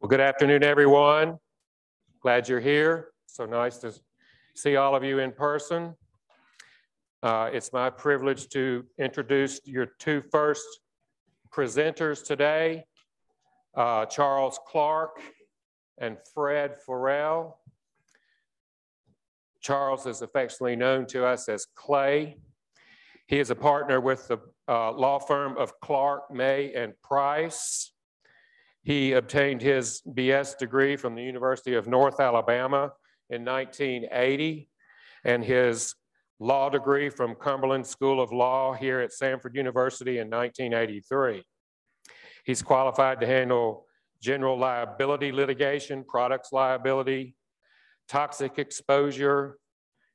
Well, good afternoon, everyone. Glad you're here. So nice to see all of you in person. Uh, it's my privilege to introduce your two first presenters today, uh, Charles Clark and Fred Fohrell. Charles is affectionately known to us as Clay. He is a partner with the uh, law firm of Clark, May, and Price. He obtained his BS degree from the University of North Alabama in 1980 and his law degree from Cumberland School of Law here at Samford University in 1983. He's qualified to handle general liability litigation, products liability, toxic exposure,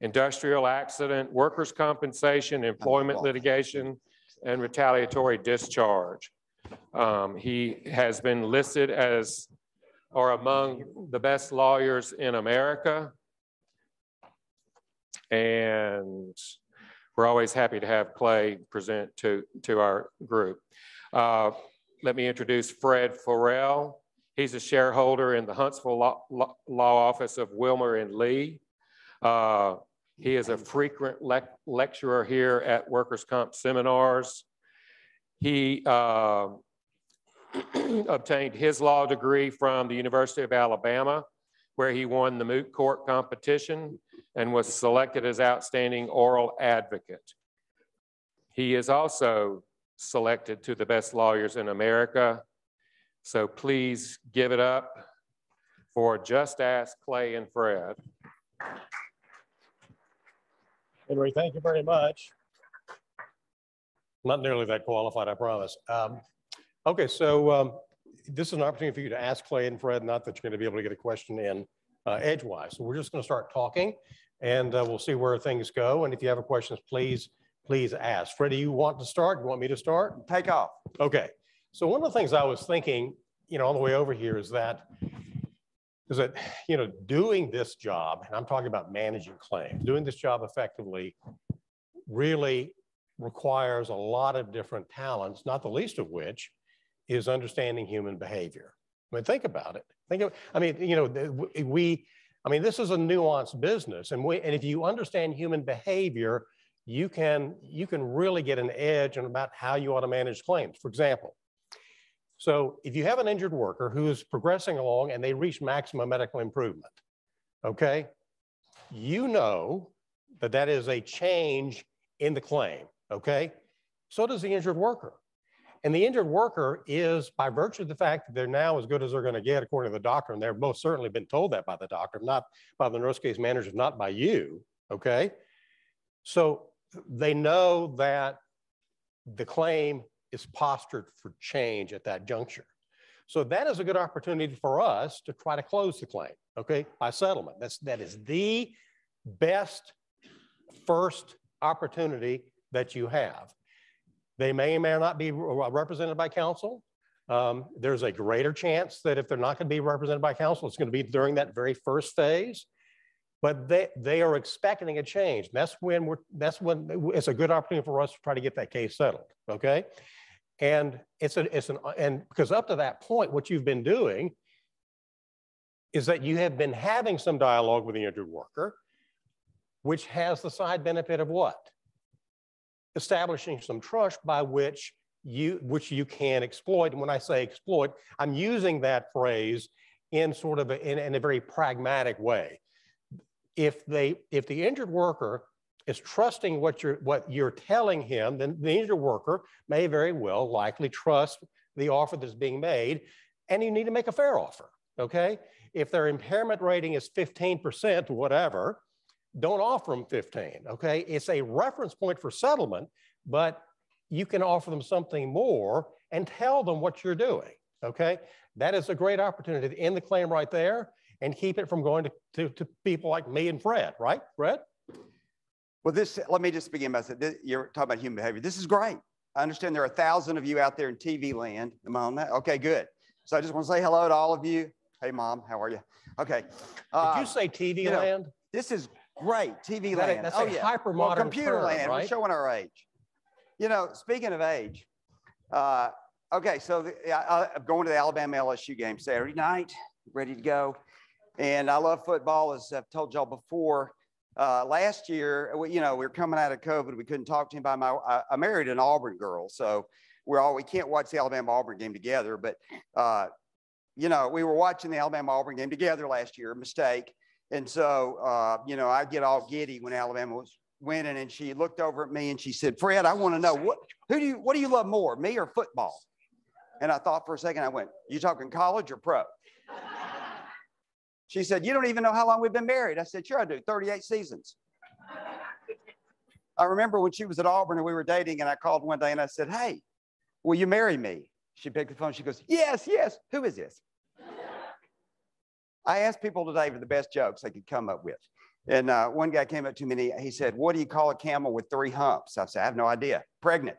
industrial accident, workers' compensation, employment litigation, and retaliatory discharge. Um, he has been listed as or among the best lawyers in America. And we're always happy to have Clay present to, to our group. Uh, let me introduce Fred Fohrell. He's a shareholder in the Huntsville Law, Law Office of Wilmer and Lee. Uh, he is a frequent le lecturer here at workers' comp seminars. He uh, obtained his law degree from the University of Alabama, where he won the moot court competition and was selected as outstanding oral advocate. He is also selected to the best lawyers in America. So please give it up for Just Ask Clay and Fred. Henry, thank you very much. Not nearly that qualified, I promise. Um, Okay, so um, this is an opportunity for you to ask Clay and Fred, not that you're going to be able to get a question in uh, edgewise. So we're just going to start talking and uh, we'll see where things go. And if you have a questions, please, please ask. Freddie, you want to start? You want me to start? Take off. Okay. So one of the things I was thinking, you know, all the way over here is that is that you know doing this job and i'm talking about managing claims doing this job effectively really requires a lot of different talents not the least of which is understanding human behavior. I mean, think about it. Think of, I mean, you know, we, I mean, this is a nuanced business, and we, and if you understand human behavior, you can you can really get an edge on about how you ought to manage claims. For example, so if you have an injured worker who is progressing along and they reach maximum medical improvement, okay, you know that that is a change in the claim, okay? So does the injured worker. And the injured worker is, by virtue of the fact that they're now as good as they're going to get, according to the doctor, and they've most certainly been told that by the doctor, not by the nurse case manager, not by you, okay? So they know that the claim is postured for change at that juncture. So that is a good opportunity for us to try to close the claim, okay, by settlement. That's, that is the best first opportunity that you have. They may or may not be represented by counsel. Um, there's a greater chance that if they're not going to be represented by counsel, it's going to be during that very first phase. But they, they are expecting a change. That's when we're that's when it's a good opportunity for us to try to get that case settled. Okay. And it's a it's an and because up to that point, what you've been doing is that you have been having some dialogue with the injured worker, which has the side benefit of what? establishing some trust by which you which you can exploit. And when I say exploit, I'm using that phrase in sort of a, in, in a very pragmatic way. If they if the injured worker is trusting what you're what you're telling him, then the injured worker may very well likely trust the offer that's being made, and you need to make a fair offer. Okay. If their impairment rating is 15%, whatever, don't offer them 15, okay? It's a reference point for settlement, but you can offer them something more and tell them what you're doing, okay? That is a great opportunity to end the claim right there and keep it from going to, to, to people like me and Fred, right, Fred? Well, this, let me just begin by saying, this, you're talking about human behavior. This is great. I understand there are a thousand of you out there in TV land. Am I on that? Okay, good. So I just want to say hello to all of you. Hey, mom, how are you? Okay. Uh, Did you say TV you land? Know, this is Great, TV land. That's oh, a yeah. hyper modern well, computer term, land. Right? We're showing our age. You know, speaking of age, uh, okay, so the, I, I'm going to the Alabama LSU game Saturday night, ready to go. And I love football, as I've told y'all before. Uh, last year, we, you know, we were coming out of COVID. We couldn't talk to anybody. My, I, I married an Auburn girl, so we're all we can't watch the Alabama Auburn game together. But uh, you know, we were watching the Alabama Auburn game together last year. A mistake. And so, uh, you know, I get all giddy when Alabama was winning, and she looked over at me and she said, "Fred, I want to know what who do you what do you love more, me or football?" And I thought for a second. I went, "You talking college or pro?" She said, You don't even know how long we've been married. I said, Sure, I do 38 seasons. I remember when she was at Auburn and we were dating, and I called one day and I said, Hey, will you marry me? She picked the phone. She goes, Yes, yes. Who is this? I asked people today for the best jokes they could come up with. And uh, one guy came up to me and he, he said, What do you call a camel with three humps? I said, I have no idea. Pregnant.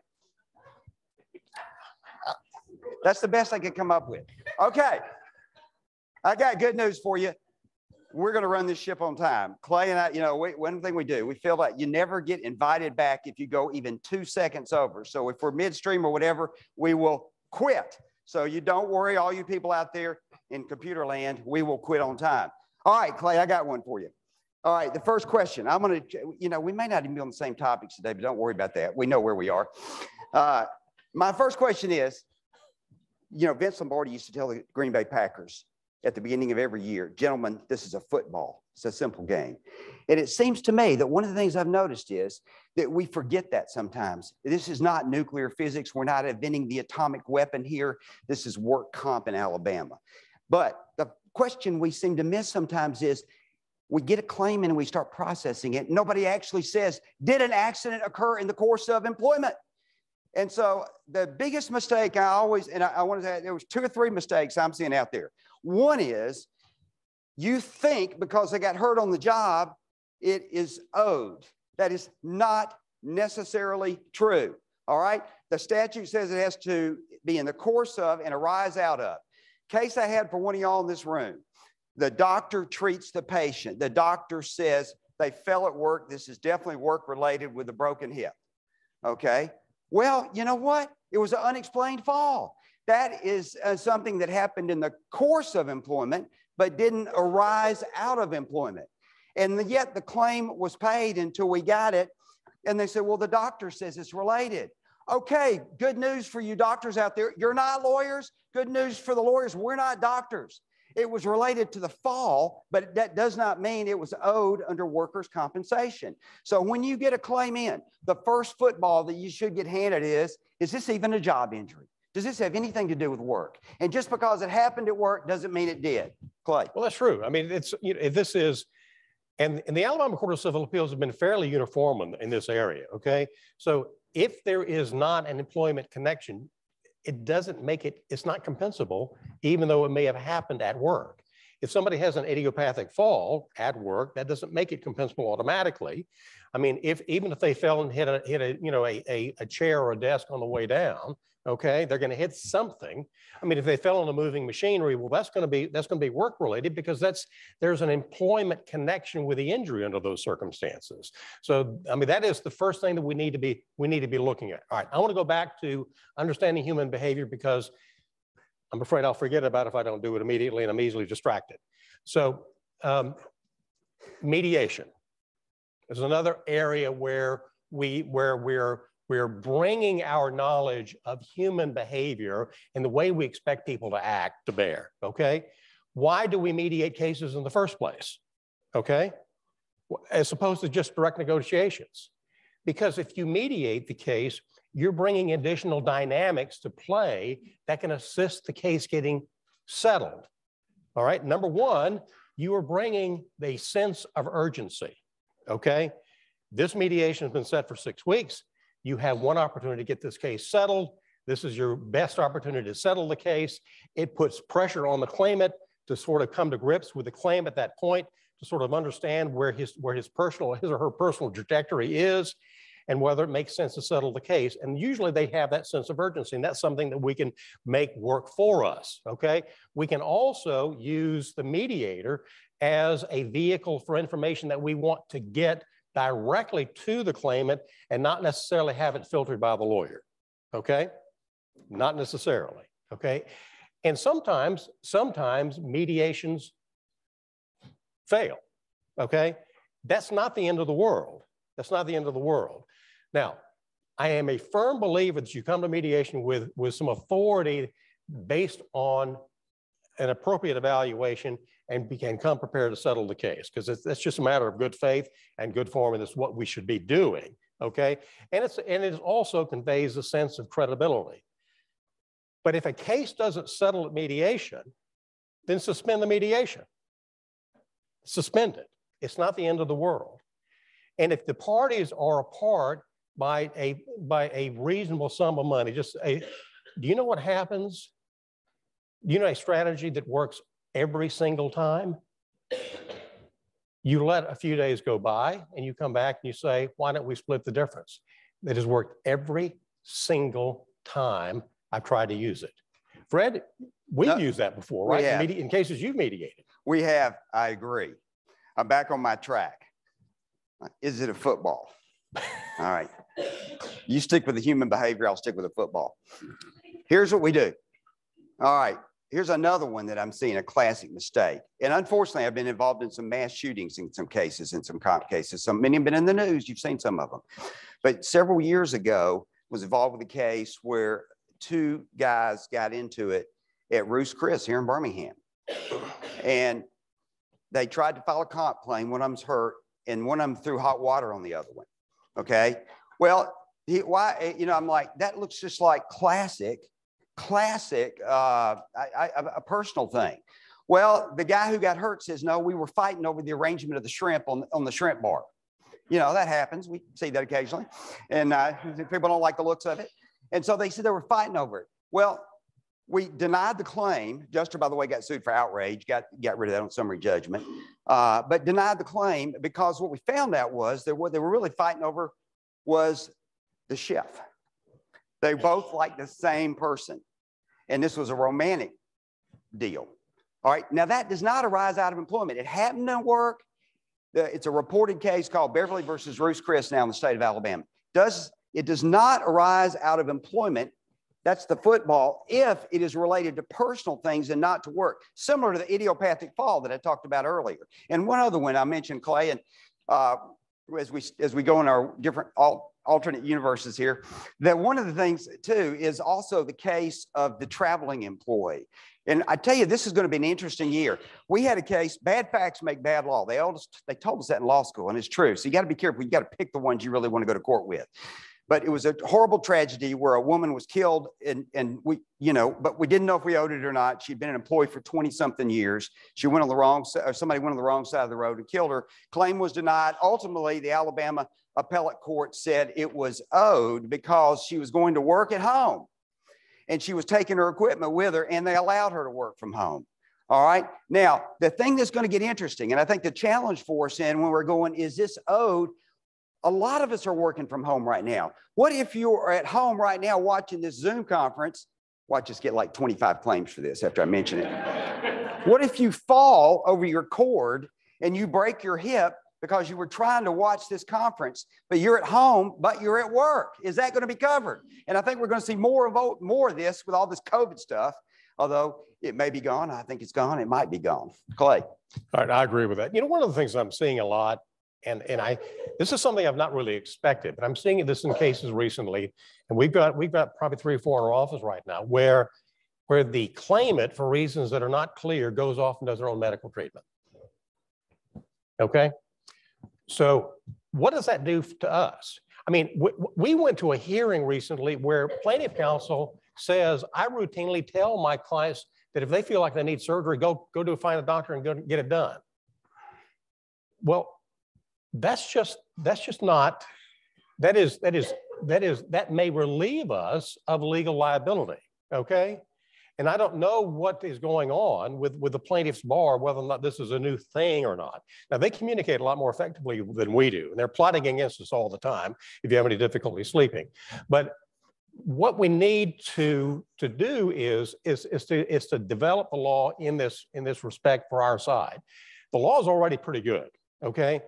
That's the best I could come up with. Okay. I got good news for you. We're going to run this ship on time. Clay and I, you know, we, one thing we do, we feel like you never get invited back if you go even two seconds over. So if we're midstream or whatever, we will quit. So you don't worry, all you people out there in computer land, we will quit on time. All right, Clay, I got one for you. All right, the first question. I'm going to, you know, we may not even be on the same topics today, but don't worry about that. We know where we are. Uh, my first question is, you know, Vince Lombardi used to tell the Green Bay Packers, at the beginning of every year, gentlemen, this is a football. It's a simple game. And it seems to me that one of the things I've noticed is that we forget that sometimes. This is not nuclear physics. We're not inventing the atomic weapon here. This is work comp in Alabama. But the question we seem to miss sometimes is we get a claim and we start processing it. Nobody actually says, did an accident occur in the course of employment? And so the biggest mistake I always, and I, I want to say there was two or three mistakes I'm seeing out there. One is you think because they got hurt on the job, it is owed. That is not necessarily true. All right. The statute says it has to be in the course of and arise out of. Case I had for one of y'all in this room. The doctor treats the patient. The doctor says they fell at work. This is definitely work related with a broken hip. Okay. Well, you know what? It was an unexplained fall. That is uh, something that happened in the course of employment, but didn't arise out of employment. And yet the claim was paid until we got it. And they said, well, the doctor says it's related. Okay, good news for you doctors out there. You're not lawyers. Good news for the lawyers. We're not doctors. It was related to the fall, but that does not mean it was owed under workers' compensation. So when you get a claim in, the first football that you should get handed is, is this even a job injury? Does this have anything to do with work? And just because it happened at work doesn't mean it did. Clay. Well, that's true. I mean, it's, you know, this is, and, and the Alabama Court of Civil Appeals has been fairly uniform in, in this area, okay? So if there is not an employment connection, it doesn't make it, it's not compensable, even though it may have happened at work. If somebody has an idiopathic fall at work, that doesn't make it compensable automatically. I mean, if even if they fell and hit a hit a you know a, a, a chair or a desk on the way down, okay? They're going to hit something. I mean if they fell on a moving machinery well that's going to be that's going to be work related because that's there's an employment connection with the injury under those circumstances. So i mean that is the first thing that we need to be we need to be looking at. All right i want to go back to understanding human behavior because i'm afraid i'll forget about it if i don't do it immediately and i'm easily distracted. So um, mediation is another area where we where we're we're bringing our knowledge of human behavior and the way we expect people to act to bear, okay? Why do we mediate cases in the first place, okay? As opposed to just direct negotiations. Because if you mediate the case, you're bringing additional dynamics to play that can assist the case getting settled. All right, number one, you are bringing the sense of urgency, okay? This mediation has been set for six weeks you have one opportunity to get this case settled. This is your best opportunity to settle the case. It puts pressure on the claimant to sort of come to grips with the claim at that point, to sort of understand where his, where his personal, his or her personal trajectory is and whether it makes sense to settle the case. And usually they have that sense of urgency, and that's something that we can make work for us, okay? We can also use the mediator as a vehicle for information that we want to get directly to the claimant and not necessarily have it filtered by the lawyer. Okay? Not necessarily, okay? And sometimes, sometimes mediations fail, okay? That's not the end of the world. That's not the end of the world. Now, I am a firm believer that you come to mediation with, with some authority based on an appropriate evaluation and can come prepared to settle the case because that's just a matter of good faith and good form and it's what we should be doing okay? And it's and it also conveys a sense of credibility. But if a case doesn't settle at mediation then suspend the mediation. Suspend it. It's not the end of the world. And if the parties are apart by a by a reasonable sum of money just a do you know what happens? Do you know a strategy that works every single time? You let a few days go by and you come back and you say, why don't we split the difference? It has worked every single time I've tried to use it. Fred, we've no, used that before, right? In, in cases you've mediated. We have, I agree. I'm back on my track. Is it a football? All right. You stick with the human behavior, I'll stick with the football. Here's what we do. All right. Here's another one that I'm seeing a classic mistake. And unfortunately, I've been involved in some mass shootings in some cases, in some comp cases. Some many have been in the news. You've seen some of them. But several years ago, was involved with a case where two guys got into it at Ruth's Chris here in Birmingham. And they tried to file a comp claim. One of them's hurt, and one of them threw hot water on the other one. Okay. Well, he, why, eh, you know, I'm like, that looks just like classic classic, uh, I, I, a personal thing. Well, the guy who got hurt says, no, we were fighting over the arrangement of the shrimp on, on the shrimp bar. You know, that happens. We see that occasionally. And uh, people don't like the looks of it. And so they said they were fighting over it. Well, we denied the claim. Juster, by the way, got sued for outrage, got, got rid of that on summary judgment, uh, but denied the claim because what we found out was that what they were really fighting over was the chef. They both like the same person. And this was a romantic deal. All right. Now, that does not arise out of employment. It happened to work. It's a reported case called Beverly versus Ruth Chris now in the state of Alabama. Does, it does not arise out of employment. That's the football if it is related to personal things and not to work, similar to the idiopathic fall that I talked about earlier. And one other one I mentioned, Clay, and uh, as we as we go in our different all alternate universes here, that one of the things too is also the case of the traveling employee. And I tell you, this is going to be an interesting year. We had a case, bad facts make bad law. They, all, they told us that in law school, and it's true. So you got to be careful. You got to pick the ones you really want to go to court with. But it was a horrible tragedy where a woman was killed, and, and we, you know, but we didn't know if we owed it or not. She'd been an employee for 20 something years. She went on the wrong, or somebody went on the wrong side of the road and killed her. Claim was denied. Ultimately, the Alabama appellate court said it was owed because she was going to work at home and she was taking her equipment with her and they allowed her to work from home. All right. Now, the thing that's going to get interesting, and I think the challenge for us in when we're going, is this owed? A lot of us are working from home right now. What if you are at home right now watching this Zoom conference? Watch us get like 25 claims for this after I mention it. what if you fall over your cord and you break your hip because you were trying to watch this conference, but you're at home, but you're at work. Is that going to be covered? And I think we're going to see more of more of this with all this COVID stuff. Although it may be gone, I think it's gone. It might be gone. Clay. All right, I agree with that. You know, one of the things I'm seeing a lot, and and I this is something I've not really expected, but I'm seeing this in cases recently, and we've got we've got probably three or four in our office right now where where the claimant, for reasons that are not clear, goes off and does their own medical treatment. Okay, so what does that do to us? I mean, we, we went to a hearing recently where plaintiff counsel says, I routinely tell my clients that if they feel like they need surgery, go, go to find a doctor and go get it done. Well, that's just, that's just not, that is, that is, that is, that may relieve us of legal liability, okay? And I don't know what is going on with, with the plaintiff's bar, whether or not this is a new thing or not. Now, they communicate a lot more effectively than we do, and they're plotting against us all the time if you have any difficulty sleeping. But what we need to, to do is, is, is, to, is to develop a law in this, in this respect for our side. The law is already pretty good, okay?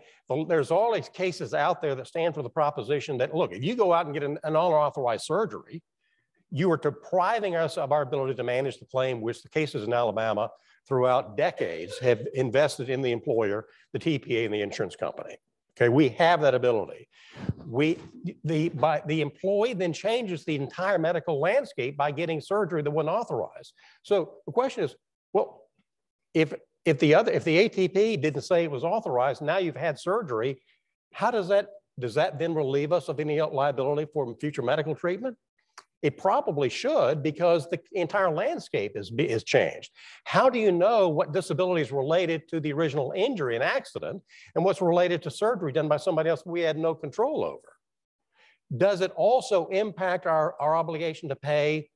There's all these cases out there that stand for the proposition that, look, if you go out and get an, an unauthorized surgery, you are depriving us of our ability to manage the claim, which the cases in Alabama throughout decades have invested in the employer, the TPA, and the insurance company. Okay, we have that ability. We, the, by, the employee then changes the entire medical landscape by getting surgery that wasn't authorized. So the question is, well, if, if the other, if the ATP didn't say it was authorized, now you've had surgery, how does that, does that then relieve us of any liability for future medical treatment? It probably should because the entire landscape is, is changed. How do you know what disability is related to the original injury and accident and what's related to surgery done by somebody else we had no control over? Does it also impact our, our obligation to pay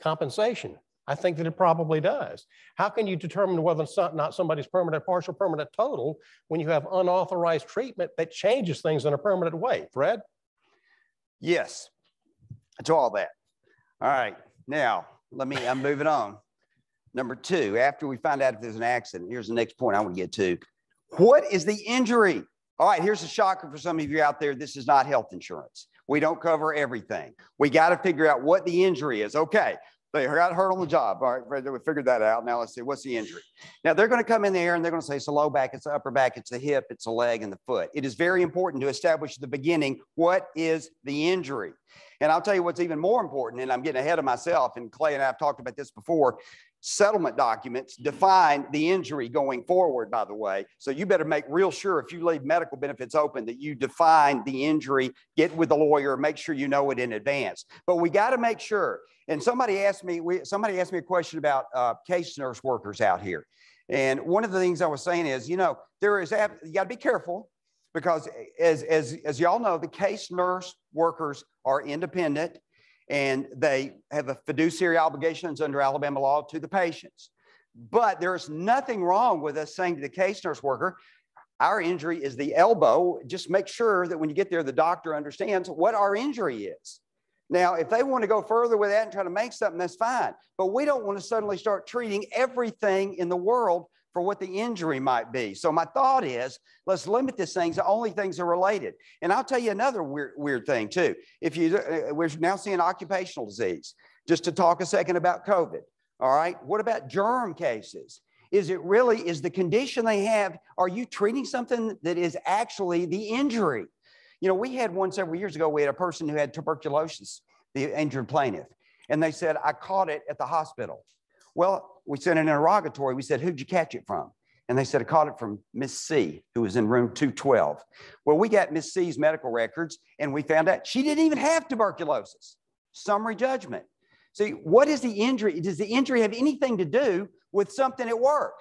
compensation? I think that it probably does. How can you determine whether it's not, not somebody's permanent, partial, permanent, total when you have unauthorized treatment that changes things in a permanent way? Fred? Yes, to all that. All right, now let me, I'm moving on. Number two, after we find out if there's an accident, here's the next point I want to get to. What is the injury? All right, here's a shocker for some of you out there. This is not health insurance. We don't cover everything. We got to figure out what the injury is. Okay, they got hurt on the job. All right, we figured that out. Now let's see, what's the injury? Now they're going to come in there and they're going to say it's a low back, it's the upper back, it's the hip, it's the leg, and the foot. It is very important to establish the beginning what is the injury. And I'll tell you what's even more important, and I'm getting ahead of myself, and Clay and I have talked about this before. Settlement documents define the injury going forward, by the way. So you better make real sure if you leave medical benefits open that you define the injury, get with the lawyer, make sure you know it in advance. But we got to make sure. And somebody asked me, we, somebody asked me a question about uh, case nurse workers out here. And one of the things I was saying is, you know, there is, you got to be careful because as, as, as y'all know, the case nurse workers are independent and they have a fiduciary obligations under Alabama law to the patients. But there's nothing wrong with us saying to the case nurse worker, our injury is the elbow. Just make sure that when you get there, the doctor understands what our injury is. Now, if they want to go further with that and try to make something, that's fine. But we don't want to suddenly start treating everything in the world for what the injury might be. So my thought is, let's limit this things to only things are related. And I'll tell you another weird, weird thing too. If you, uh, we're now seeing occupational disease. Just to talk a second about COVID. All right. What about germ cases? Is it really, is the condition they have, are you treating something that is actually the injury? You know, we had one several years ago, we had a person who had tuberculosis, the injured plaintiff, and they said, I caught it at the hospital. Well, we sent an interrogatory. We said, Who'd you catch it from? And they said, I caught it from Miss C, who was in room 212. Well, we got Miss C's medical records and we found out she didn't even have tuberculosis. Summary judgment. See, what is the injury? Does the injury have anything to do with something at work?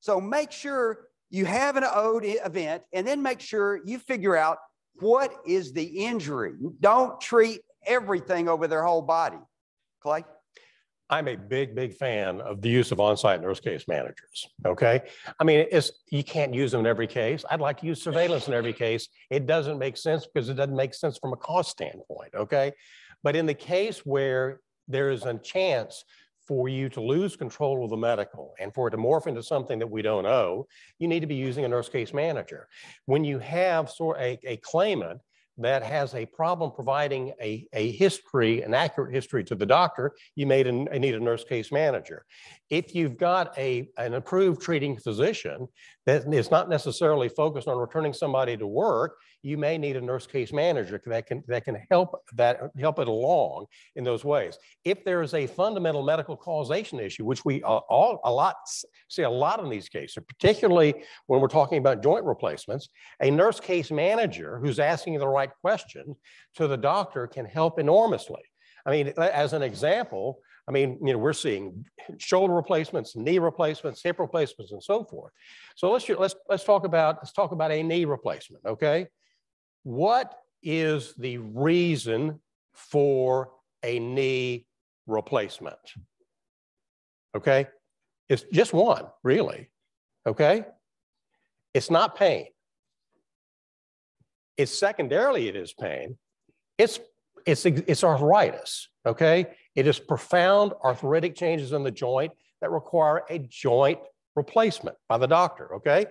So make sure you have an owed event and then make sure you figure out what is the injury. Don't treat everything over their whole body. Clay? I'm a big, big fan of the use of on-site nurse case managers. Okay, I mean, it's you can't use them in every case. I'd like to use surveillance in every case. It doesn't make sense because it doesn't make sense from a cost standpoint. Okay, but in the case where there is a chance for you to lose control of the medical and for it to morph into something that we don't know, you need to be using a nurse case manager. When you have sort of a, a claimant that has a problem providing a, a history, an accurate history to the doctor, you may uh, need a nurse case manager. If you've got a, an approved treating physician that is not necessarily focused on returning somebody to work, you may need a nurse case manager that can, that can help, that, help it along in those ways. If there is a fundamental medical causation issue, which we all a lot see a lot in these cases, particularly when we're talking about joint replacements, a nurse case manager who's asking the right question to the doctor can help enormously. I mean, as an example, I mean, you know, we're seeing shoulder replacements, knee replacements, hip replacements, and so forth. So let's let's let's talk about let's talk about a knee replacement. Okay, what is the reason for a knee replacement? Okay, it's just one, really. Okay, it's not pain. It's secondarily it is pain. It's it's it's arthritis. Okay, it is profound arthritic changes in the joint that require a joint replacement by the doctor, okay?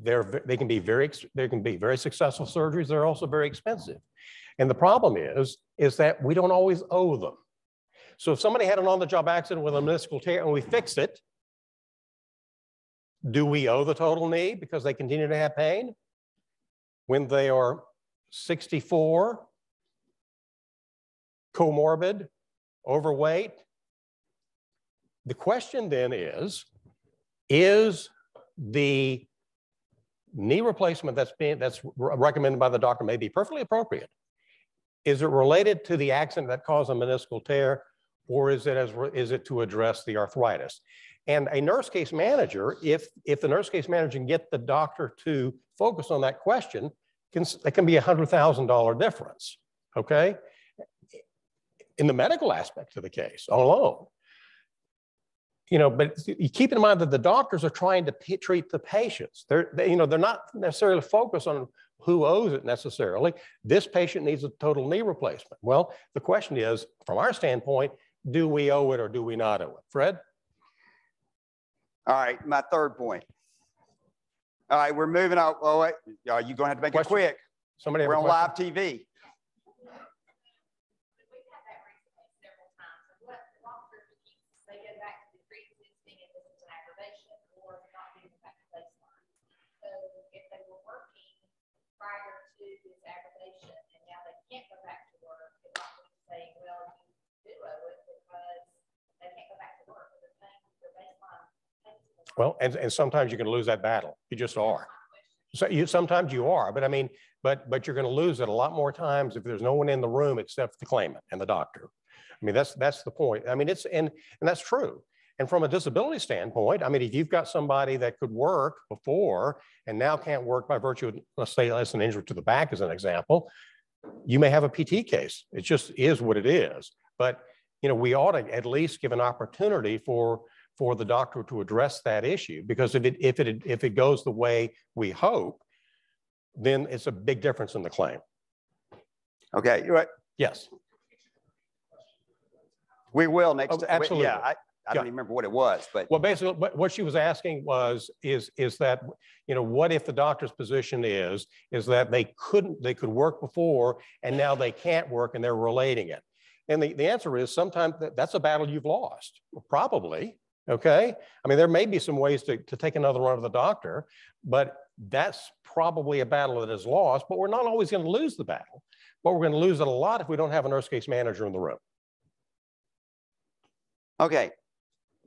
They're, they, can be very, they can be very successful surgeries. They're also very expensive. And the problem is, is that we don't always owe them. So if somebody had an on-the-job accident with a meniscal tear and we fix it, do we owe the total knee because they continue to have pain? When they are 64, comorbid, overweight? The question then is, is the knee replacement that's being that's recommended by the doctor may be perfectly appropriate. Is it related to the accident that caused a meniscal tear, or is it as is it to address the arthritis? And a nurse case manager, if if the nurse case manager can get the doctor to focus on that question, can it can be a hundred thousand dollar difference. Okay, in the medical aspect of the case alone you know, but you keep in mind that the doctors are trying to treat the patients. They're, they, you know, they're not necessarily focused on who owes it necessarily. This patient needs a total knee replacement. Well, the question is, from our standpoint, do we owe it or do we not owe it? Fred? All right, my third point. All right, we're moving on. Oh, wait. Are you going to have to make question? it quick? Somebody we're on live TV. can't go back to work, it's not saying, well, you do owe it because they can't go back to work because they're their baseline. Well, and, and sometimes you're going to lose that battle. You just are. So you sometimes you are, but I mean, but but you're going to lose it a lot more times if there's no one in the room except the claimant and the doctor. I mean, that's that's the point. I mean, it's and and that's true. And from a disability standpoint, I mean, if you've got somebody that could work before and now can't work by virtue of, let's say, less an injury to the back as an example, you may have a PT case. It just is what it is. But you know, we ought to at least give an opportunity for for the doctor to address that issue because if it if it if it goes the way we hope, then it's a big difference in the claim. Okay, you're right. Yes. We will next. Oh, absolutely. Yeah, I, I don't even remember what it was, but well, basically, what she was asking was, is is that you know, what if the doctor's position is is that they couldn't, they could work before, and now they can't work, and they're relating it, and the, the answer is sometimes that's a battle you've lost, probably. Okay, I mean, there may be some ways to, to take another run of the doctor, but that's probably a battle that is lost. But we're not always going to lose the battle, but we're going to lose it a lot if we don't have a nurse case manager in the room. Okay,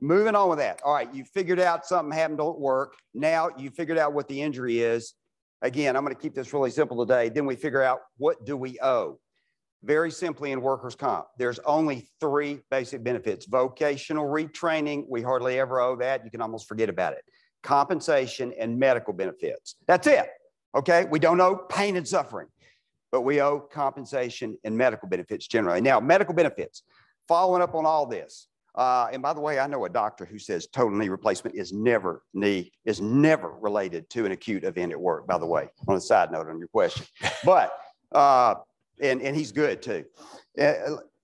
Moving on with that. All right, you figured out something happened, don't work. Now you figured out what the injury is. Again, I'm going to keep this really simple today. Then we figure out what do we owe. Very simply in workers' comp, there's only three basic benefits. Vocational retraining, we hardly ever owe that. You can almost forget about it. Compensation and medical benefits. That's it. Okay, we don't owe pain and suffering, but we owe compensation and medical benefits generally. Now, medical benefits, following up on all this, uh, and by the way, I know a doctor who says total knee replacement is never knee is never related to an acute event at work. By the way, on a side note on your question, but uh, and and he's good too. Uh,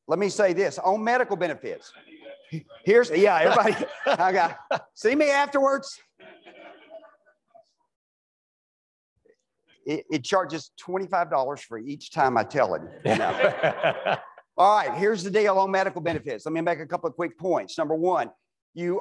let me say this on medical benefits. Here's yeah, everybody. I got see me afterwards. It, it charges twenty five dollars for each time I tell it. Know? All right, here's the deal on medical benefits. Let me make a couple of quick points. Number one, you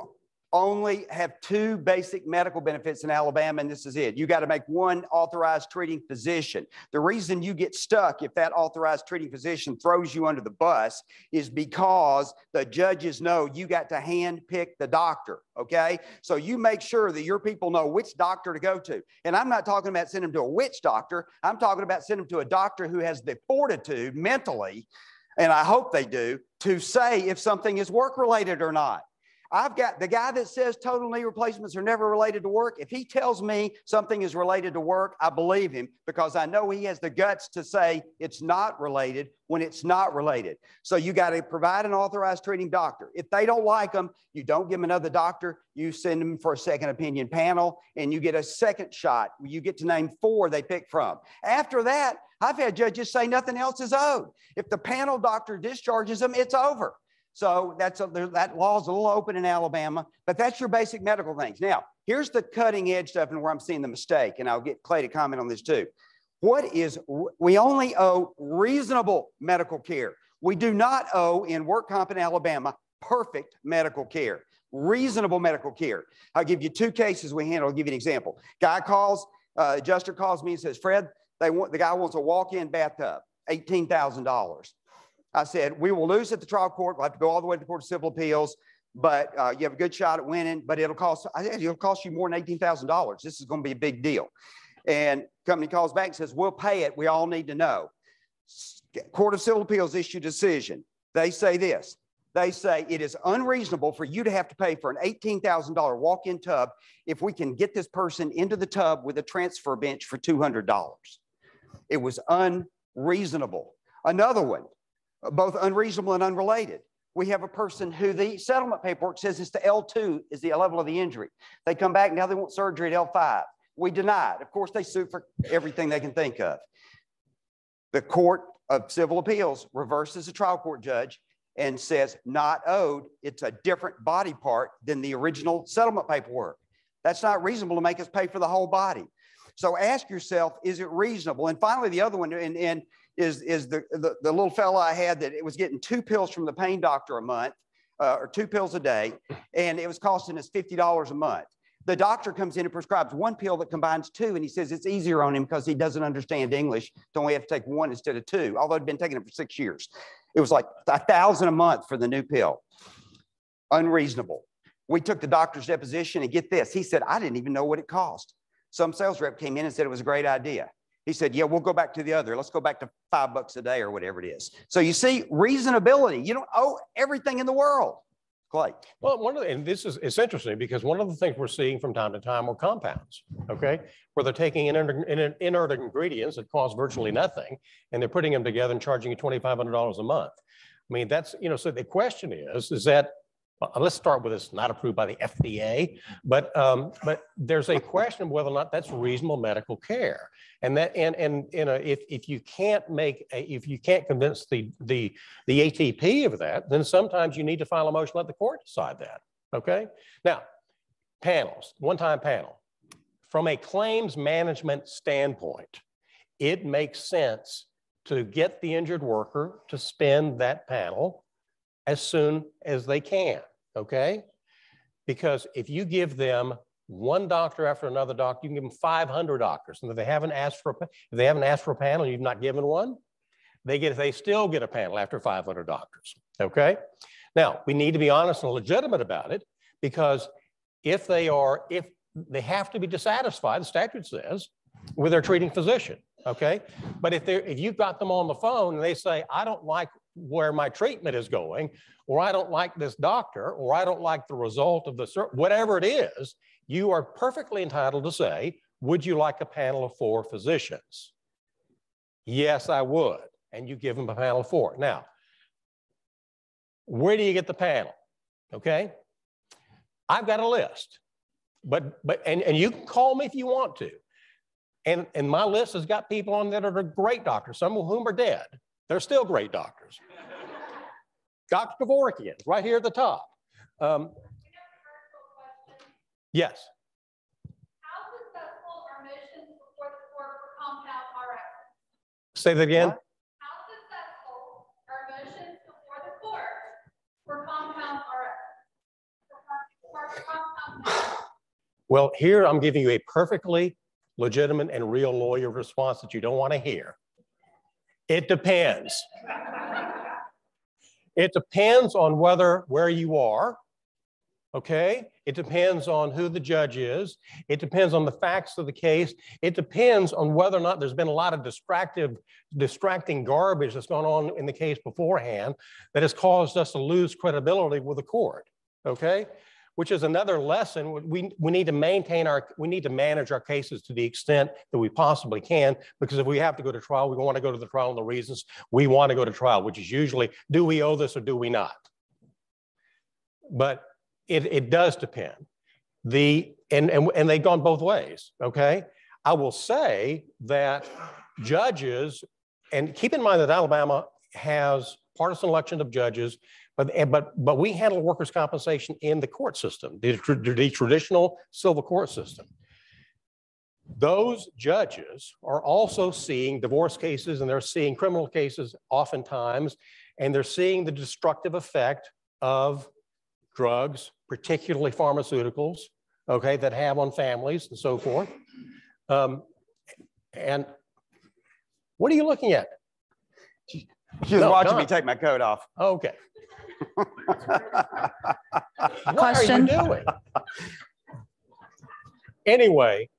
only have two basic medical benefits in Alabama, and this is it. You got to make one authorized treating physician. The reason you get stuck if that authorized treating physician throws you under the bus is because the judges know you got to hand pick the doctor, okay? So you make sure that your people know which doctor to go to. And I'm not talking about sending them to a witch doctor, I'm talking about sending them to a doctor who has the fortitude mentally and I hope they do, to say if something is work related or not. I've got the guy that says total knee replacements are never related to work. If he tells me something is related to work, I believe him because I know he has the guts to say it's not related when it's not related. So you got to provide an authorized treating doctor. If they don't like them, you don't give them another doctor. You send them for a second opinion panel and you get a second shot. You get to name four they pick from. After that, I've had judges say nothing else is owed. If the panel doctor discharges them, it's over. So that's a, that law is a little open in Alabama, but that's your basic medical things. Now, here's the cutting edge stuff and where I'm seeing the mistake, and I'll get Clay to comment on this too. What is, we only owe reasonable medical care. We do not owe in work comp in Alabama perfect medical care, reasonable medical care. I'll give you two cases we handle. I'll give you an example. Guy calls, uh, adjuster calls me and says, Fred, they want, the guy wants a walk-in bathtub, $18,000. I said, we will lose at the trial court. We'll have to go all the way to the Court of Civil Appeals, but uh, you have a good shot at winning, but it'll cost, I said, it'll cost you more than $18,000. This is going to be a big deal. And company calls back and says, we'll pay it. We all need to know. Court of Civil Appeals issue decision. They say this. They say it is unreasonable for you to have to pay for an $18,000 walk-in tub if we can get this person into the tub with a transfer bench for $200. It was unreasonable. Another one, both unreasonable and unrelated. We have a person who the settlement paperwork says is the L2 is the level of the injury. They come back, now they want surgery at L5. We deny it. Of course, they sue for everything they can think of. The Court of Civil Appeals reverses the trial court judge and says not owed. It's a different body part than the original settlement paperwork. That's not reasonable to make us pay for the whole body. So ask yourself, is it reasonable? And finally, the other one, and, and is, is the, the, the little fella I had that it was getting two pills from the pain doctor a month uh, or two pills a day, and it was costing us $50 a month. The doctor comes in and prescribes one pill that combines two, and he says it's easier on him because he doesn't understand English. To only have to take one instead of two, although he'd been taking it for six years. It was like a thousand a month for the new pill. Unreasonable. We took the doctor's deposition and get this. He said, I didn't even know what it cost. Some sales rep came in and said it was a great idea. He said, Yeah, we'll go back to the other. Let's go back to five bucks a day or whatever it is. So you see, reasonability. You don't owe everything in the world. Clay. Well, one of the, and this is it's interesting because one of the things we're seeing from time to time are compounds, okay, where they're taking inert, inert, ingredients that cost virtually nothing, and they're putting them together and charging you twenty five hundred dollars a month. I mean, that's you know. So the question is, is that uh, let's start with this not approved by the FDA, but um, but there's a question of whether or not that's reasonable medical care, and that and and you know if if you can't make a, if you can't convince the the the ATP of that, then sometimes you need to file a motion let the court decide that. Okay, now panels, one-time panel, from a claims management standpoint, it makes sense to get the injured worker to spend that panel as soon as they can okay? Because if you give them one doctor after another doctor, you can give them 500 doctors. And if they haven't asked for, a, if they haven't asked for a panel, you've not given one, they get, they still get a panel after 500 doctors, okay? Now, we need to be honest and legitimate about it because if they are, if they have to be dissatisfied, the statute says, with their treating physician, okay? But if they're, if you've got them on the phone and they say, I don't like where my treatment is going, or I don't like this doctor, or I don't like the result of the, whatever it is, you are perfectly entitled to say, would you like a panel of four physicians? Yes, I would. And you give them a panel of four. Now, where do you get the panel? Okay. I've got a list, but, but, and, and you can call me if you want to. And, and my list has got people on that are great doctors, some of whom are dead. They're still great doctors. Dr. Kevorkian, right here at the top. Um, yes. How successful are motions before the court for compound RX? Say that again. How successful are motions before the court for compound RX? For, for compound Well, here I'm giving you a perfectly legitimate and real lawyer response that you don't want to hear. It depends. It depends on whether where you are, okay? It depends on who the judge is. It depends on the facts of the case. It depends on whether or not there's been a lot of distractive, distracting garbage that's gone on in the case beforehand that has caused us to lose credibility with the court, okay? Which is another lesson. We, we need to maintain our, we need to manage our cases to the extent that we possibly can, because if we have to go to trial, we want to go to the trial on the reasons we want to go to trial, which is usually, do we owe this or do we not? But it, it does depend. The, and, and, and they've gone both ways, okay? I will say that judges, and keep in mind that Alabama has partisan election of judges but, but, but we handle workers' compensation in the court system, the, the traditional civil court system. those judges are also seeing divorce cases and they're seeing criminal cases oftentimes, and they're seeing the destructive effect of drugs, particularly pharmaceuticals, okay, that have on families and so forth. Um, and what are you looking at? She was No, watching me take my coat off. Okay. What Question? are you doing? Anyway,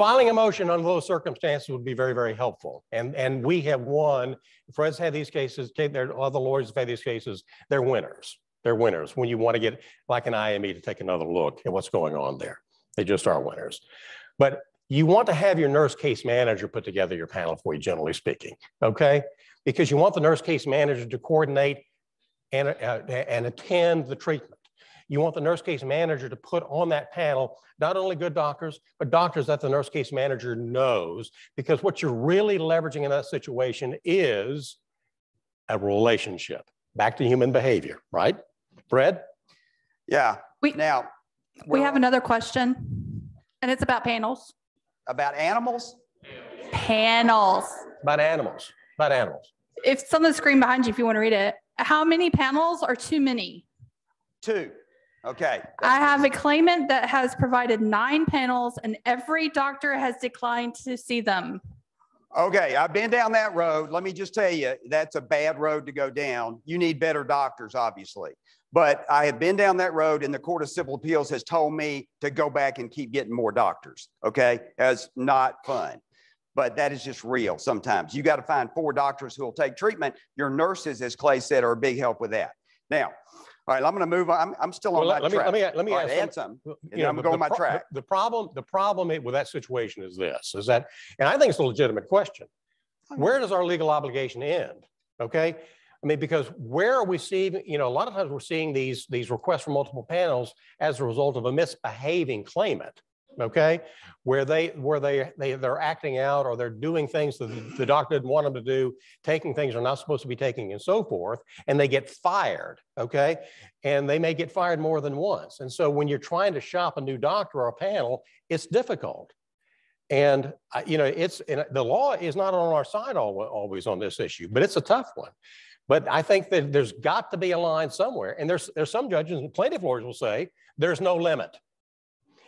filing a motion under those circumstances would be very, very helpful. And, and we have won, Fred's had these cases, there, other lawyers have had these cases, they're winners. They're winners when you want to get like an IME to take another look at what's going on there. They just are winners. But you want to have your nurse case manager put together your panel for you, generally speaking, okay? Because you want the nurse case manager to coordinate and, uh, and attend the treatment. You want the nurse case manager to put on that panel not only good doctors, but doctors that the nurse case manager knows, because what you're really leveraging in that situation is a relationship. Back to human behavior, right? Fred? Yeah. We- Now. We we're have another question, and it's about panels. About animals? Panels. About animals, about animals. If on the screen behind you if you want to read it. How many panels are too many? Two. Okay. I have a claimant that has provided nine panels and every doctor has declined to see them. Okay, I've been down that road. Let me just tell you, that's a bad road to go down. You need better doctors, obviously. But I have been down that road and the Court of Civil Appeals has told me to go back and keep getting more doctors. Okay, that's not fun. But that is just real sometimes. You got to find four doctors who will take treatment. Your nurses, as Clay said, are a big help with that. Now, all right, I'm going to move on. I'm, I'm still on Well, my let me, let me, let me right, ask add some- something. you know, I'm the- going the my pro- track. The problem, the problem with that situation is this, is that, and I think it's a legitimate question. Where does our legal obligation end? Okay? I mean, because where are we seeing, you know, a lot of times we're seeing these, these requests for multiple panels as a result of a misbehaving claimant. Okay? Where they, where they, they, they're acting out or they're doing things that the- doctor didn't want them to do, taking things they're not supposed to be taking and so forth, and they get fired. Okay? and they may get fired more than once. And so when you're trying to shop a new doctor or a panel, it's difficult. And, uh, you know, it's, and the law is not on our side al- always on this issue, but it's a tough one. But I think that there's got to be a line somewhere. And there's, there's some judges and plaintiff lawyers will say, there's no limit.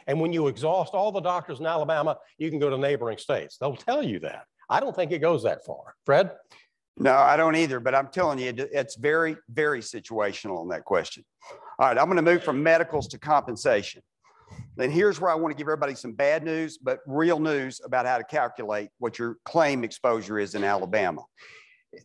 And when you exhaust all the doctors in Alabama, you can go to neighboring states. They'll tell you that. I don't think it goes that far. Fred? No, I don't either, but I'm telling you, it- it's very, very situational on that question. All right, I'm going to move from medicals to compensation. And here's where I want to give everybody some bad news, but real news about how to calculate what your claim exposure is in Alabama.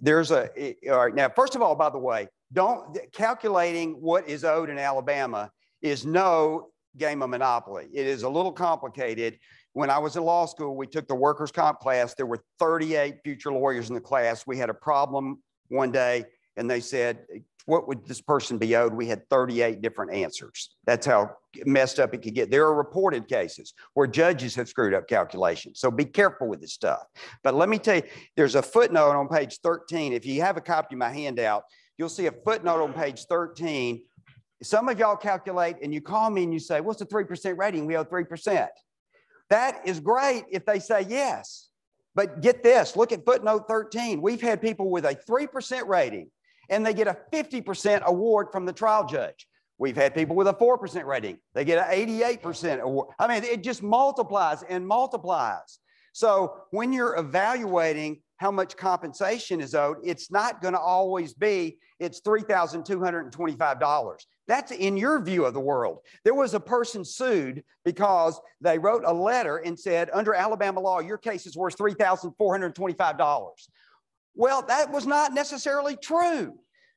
There's a, all right, now, first of all, by the way, don't, calculating what is owed in Alabama is no game of Monopoly. It is a little complicated. When I was in law school, we took the workers' comp class. There were 38 future lawyers in the class. We had a problem one day and they said, what would this person be owed? We had 38 different answers. That's how messed up it could get. There are reported cases where judges have screwed up calculations. So be careful with this stuff. But let me tell you, there's a footnote on page 13. If you have a copy of my handout, you'll see a footnote on page 13. Some of y'all calculate and you call me and you say, what's the 3% rating? We owe 3%. That is great if they say yes. But get this, look at footnote 13. We've had people with a 3% rating and they get a 50% award from the trial judge. We've had people with a 4% rating. They get an 88% award. I mean, it just multiplies and multiplies. So when you're evaluating how much compensation is owed, it's not going to always be, it's $3,225. That's in your view of the world. There was a person sued because they wrote a letter and said, under Alabama law, your case is worth $3,425. Well, that was not necessarily true.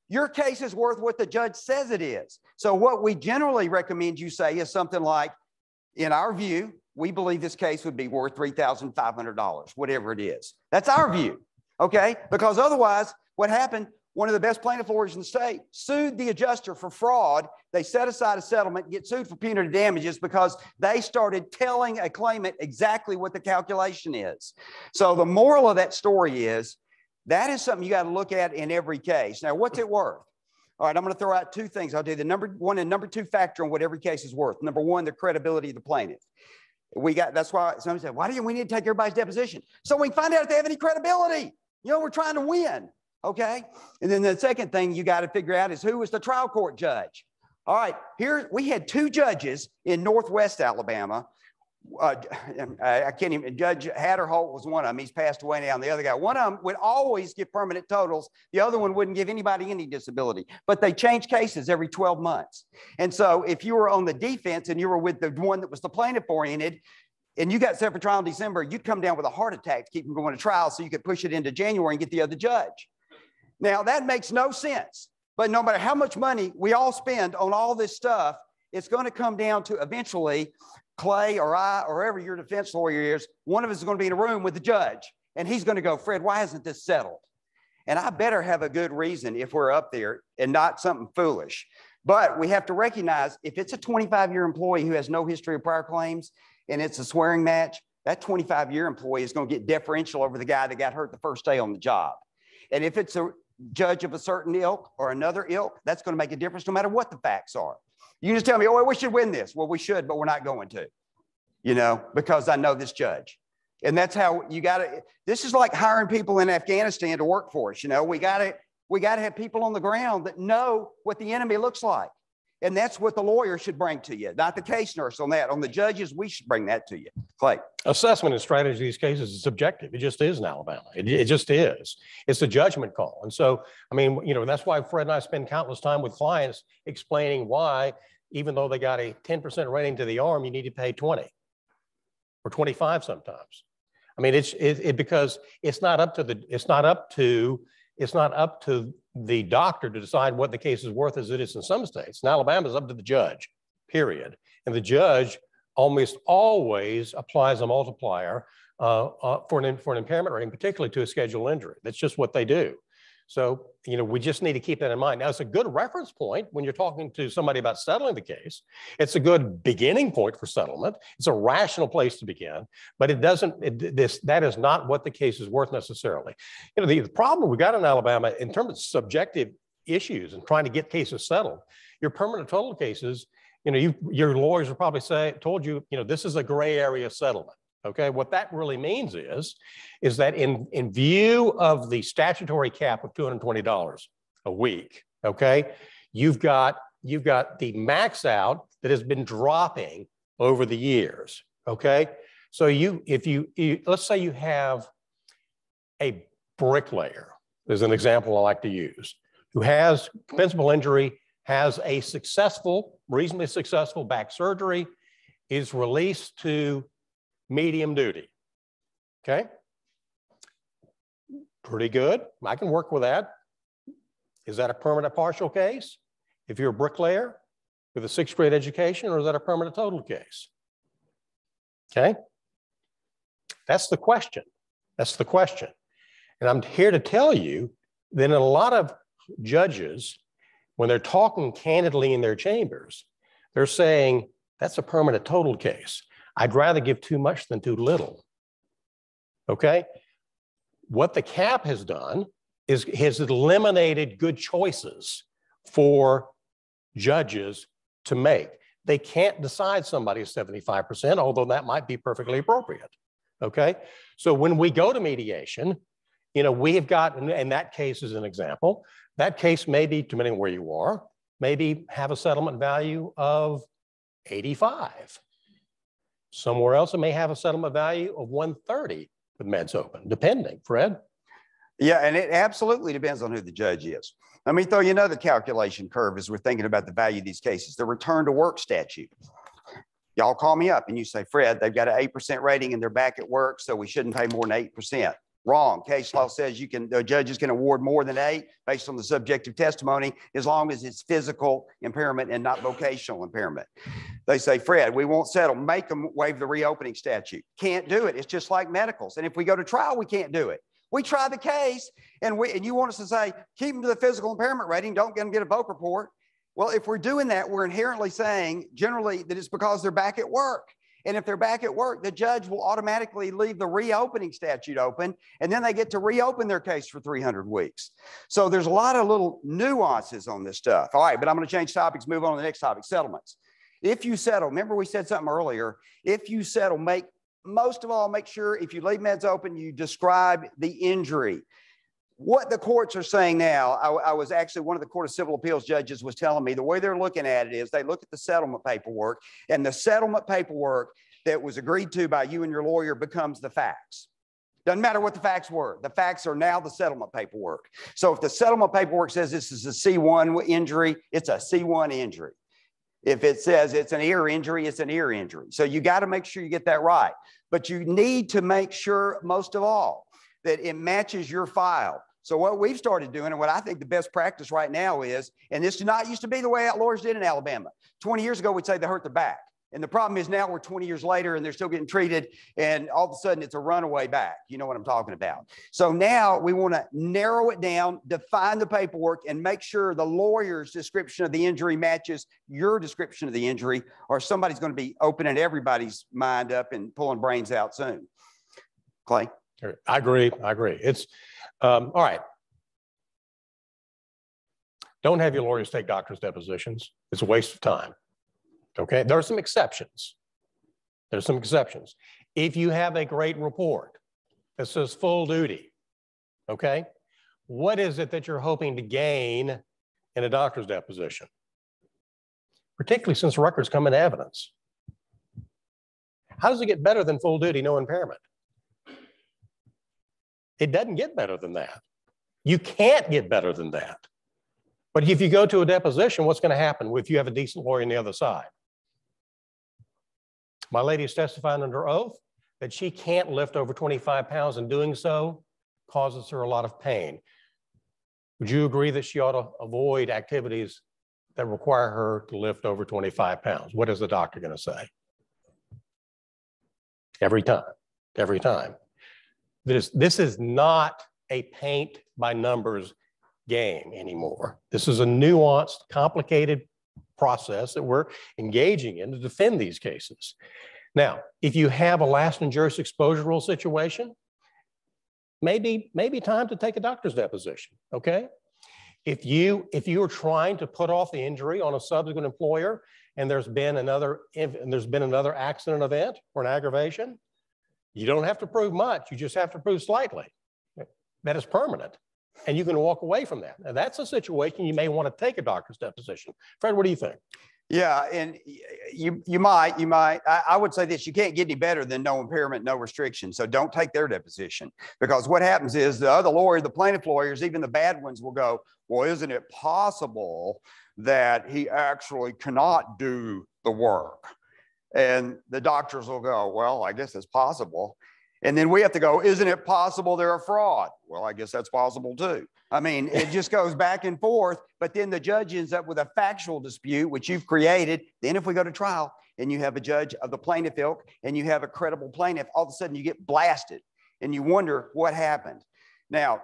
Your case is worth what the judge says it is. So, what we generally recommend you say is something like, in our view, we believe this case would be worth $3,500, whatever it is. That's our view, okay? Because otherwise, what happened? One of the best plaintiff lawyers in the state sued the adjuster for fraud. They set aside a settlement, get sued for punitive damages because they started telling a claimant exactly what the calculation is. So, the moral of that story is that is something you got to look at in every case. Now, what's it worth? All right, I'm going to throw out two things. I'll do the number one and number two factor on what every case is worth. Number one, the credibility of the plaintiff. We got, that's why somebody said, why do you, we need to take everybody's deposition? So we find out if they have any credibility. You know, we're trying to win. Okay. And then the second thing you got to figure out is who was the trial court judge? All right. Here we had two judges in Northwest Alabama uh, I can't even, Judge Hatterholt was one of them. He's passed away now. And the other guy, one of them would always give permanent totals. The other one wouldn't give anybody any disability, but they change cases every 12 months. And so if you were on the defense and you were with the one that was the plaintiff oriented, and you got set for trial in December, you'd come down with a heart attack to keep them going to trial so you could push it into January and get the other judge. Now that makes no sense. But no matter how much money we all spend on all this stuff, it's going to come down to eventually Clay or I or whoever your defense lawyer is, one of us is going to be in a room with the judge and he's going to go, Fred, why isn't this settled? And I better have a good reason if we're up there and not something foolish. But we have to recognize if it's a 25 year employee who has no history of prior claims and it's a swearing match, that 25 year employee is going to get deferential over the guy that got hurt the first day on the job. And if it's a judge of a certain ilk or another ilk, that's going to make a difference no matter what the facts are. You just tell me, oh, we should win this. Well, we should, but we're not going to, you know, because I know this judge. And that's how you got to, this is like hiring people in Afghanistan to work for us. You know, we got to, we got to have people on the ground that know what the enemy looks like. And that's what the lawyer should bring to you, not the case nurse on that. On the judges, we should bring that to you. Clay. Assessment and strategy in these cases is subjective. It just is in Alabama. It, it just is. It's a judgment call. And so, I mean, you know, that's why Fred and I spend countless time with clients explaining why, even though they got a 10% rating to the arm, you need to pay 20 or 25 sometimes. I mean, it's it, it because it's not up to the, it's not up to, it's not up to the doctor to decide what the case is worth as it is in some states. In Alabama, it's up to the judge, period. And the judge almost always applies a multiplier uh, uh, for, an, for an impairment rating, particularly to a scheduled injury. That's just what they do. So, you know, we just need to keep that in mind. Now, it's a good reference point when you're talking to somebody about settling the case. It's a good beginning point for settlement. It's a rational place to begin, but it doesn't, it, this, that is not what the case is worth necessarily. You know, the, the problem we got in Alabama in terms of subjective issues and trying to get cases settled, your permanent total cases, you know, you, your lawyers will probably say, told you, you know, this is a gray area settlement. Okay, what that really means is, is that in, in view of the statutory cap of $220 a week, okay, you've got, you've got the max out that has been dropping over the years, okay? So you, if you, you let's say you have a bricklayer, is an example I like to use, who has compensable injury, has a successful, reasonably successful back surgery, is released to medium duty. Okay? Pretty good. I can work with that. Is that a permanent partial case? If you're a bricklayer with a sixth grade education, or is that a permanent total case? Okay? That's the question. That's the question. And I'm here to tell you that a lot of judges, when they're talking candidly in their chambers, they're saying that's a permanent total case. I'd rather give too much than too little. Okay? What the cap has done is has eliminated good choices for judges to make. They can't decide somebody is 75%, although that might be perfectly appropriate. Okay? So when we go to mediation, you know, we have got, and that case is an example, that case may be, depending on where you are, maybe have a settlement value of 85. Somewhere else, it may have a settlement value of 130 with meds open, depending. Fred? Yeah, and it absolutely depends on who the judge is. Let me throw you another calculation curve as we're thinking about the value of these cases. The return to work statute. Y'all call me up and you say, Fred, they've got an 8% rating and they're back at work, so we shouldn't pay more than 8%. Wrong. Case law says you can, the judges can award more than eight based on the subjective testimony as long as it's physical impairment and not vocational impairment. They say, Fred, we won't settle. Make them waive the reopening statute. Can't do it. It's just like medicals. And if we go to trial, we can't do it. We try the case and we and you want us to say, keep them to the physical impairment rating, don't get them get a voc report. Well, if we're doing that, we're inherently saying generally that it's because they're back at work. And if they're back at work, the judge will automatically leave the reopening statute open, and then they get to reopen their case for 300 weeks. So there's a lot of little nuances on this stuff. All right, but I'm going to change topics, move on to the next topic settlements. If you settle, remember we said something earlier, if you settle, make, most of all, make sure if you leave meds open, you describe the injury. What the courts are saying now, I, I was actually, one of the Court of Civil Appeals judges was telling me, the way they're looking at it is they look at the settlement paperwork and the settlement paperwork that was agreed to by you and your lawyer becomes the facts. Doesn't matter what the facts were. The facts are now the settlement paperwork. So if the settlement paperwork says this is a C1 injury, it's a C1 injury. If it says it's an ear injury, it's an ear injury. So you got to make sure you get that right. But you need to make sure, most of all, that it matches your file. So what we've started doing, and what I think the best practice right now is, and this did not used to be the way lawyers did in Alabama. 20 years ago, we'd say they hurt the back. And the problem is now we're 20 years later and they're still getting treated, and all of a sudden it's a runaway back. You know what I'm talking about. So now we want to narrow it down, define the paperwork, and make sure the lawyer's description of the injury matches your description of the injury, or somebody's going to be opening everybody's mind up and pulling brains out soon. Clay? I agree. I agree. It's, um, all right. Don't have your lawyers take doctor's depositions. It's a waste of time. Okay, there are some exceptions. There's some exceptions. If you have a great report that says full duty, okay, what is it that you're hoping to gain in a doctor's deposition? Particularly since records come in evidence. How does it get better than full duty, no impairment? It doesn't get better than that. You can't get better than that. But if you go to a deposition, what's going to happen if you have a decent lawyer on the other side? My lady is testifying under oath that she can't lift over 25 pounds and doing so causes her a lot of pain. Would you agree that she ought to avoid activities that require her to lift over 25 pounds? What is the doctor going to say? Every time, every time. This, this is not a paint by numbers game anymore. This is a nuanced, complicated process that we're engaging in to defend these cases. Now, if you have a last injurious exposure rule situation, maybe maybe time to take a doctor's deposition, okay? If you if you are trying to put off the injury on a subsequent employer and there's been another and there's been another accident event or an aggravation, you don't have to prove much. You just have to prove slightly that is permanent and you can walk away from that. Now, that's a situation you may want to take a doctor's deposition. Fred, what do you think? Yeah, and you you might you might I, I, would say this: you can't get any better than no impairment, no restriction. So don't take their deposition because what happens is the other lawyer, the plaintiff lawyers, even the bad ones, will go, "Well, isn't it possible that he actually cannot do the work?" And the doctors will go, "Well, I guess it's possible." And then we have to go, isn't it possible they're a fraud? Well, I guess that's possible too. I mean, it just goes back and forth, but then the judge ends up with a factual dispute, which you've created. Then, if we go to trial and you have a judge of the plaintiff ilk and you have a credible plaintiff, all of a sudden you get blasted and you wonder what happened. Now,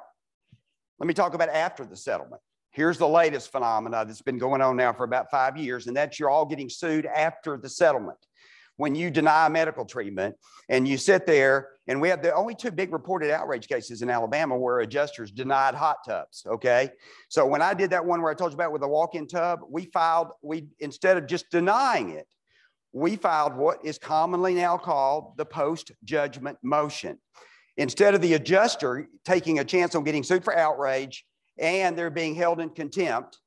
let me talk about after the settlement. Here's the latest phenomena that's been going on now for about five years, and that's you're all getting sued after the settlement when you deny medical treatment and you sit there and we have the only two big reported outrage cases in Alabama where adjusters denied hot tubs. Okay. So when I did that one where I told you about with the walk-in tub, we filed, we instead of just denying it, we filed what is commonly now called the post-judgment motion. Instead of the adjuster taking a chance on getting sued for outrage and they're being held in contempt,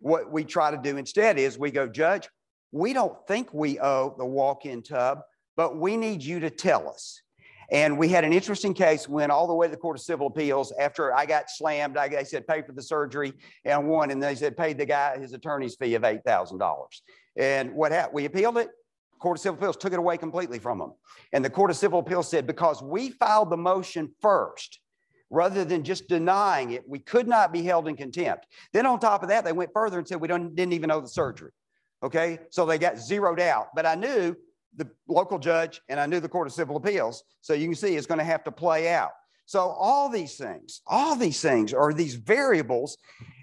what we try to do instead is we go, Judge, we don't think we owe the walk-in tub, but we need you to tell us. And we had an interesting case went all the way to the Court of Civil Appeals after I got slammed. I, they said, pay for the surgery and won. And they said, paid the guy his attorney's fee of $8,000. And what happened? We appealed it. Court of Civil Appeals took it away completely from them. And the Court of Civil Appeals said, because we filed the motion first, rather than just denying it, we could not be held in contempt. Then on top of that, they went further and said, we don't, didn't even know the surgery. Okay, so they got zeroed out. But I knew the local judge and I knew the Court of Civil Appeals. So you can see it's going to have to play out. So all these things, all these things are these variables.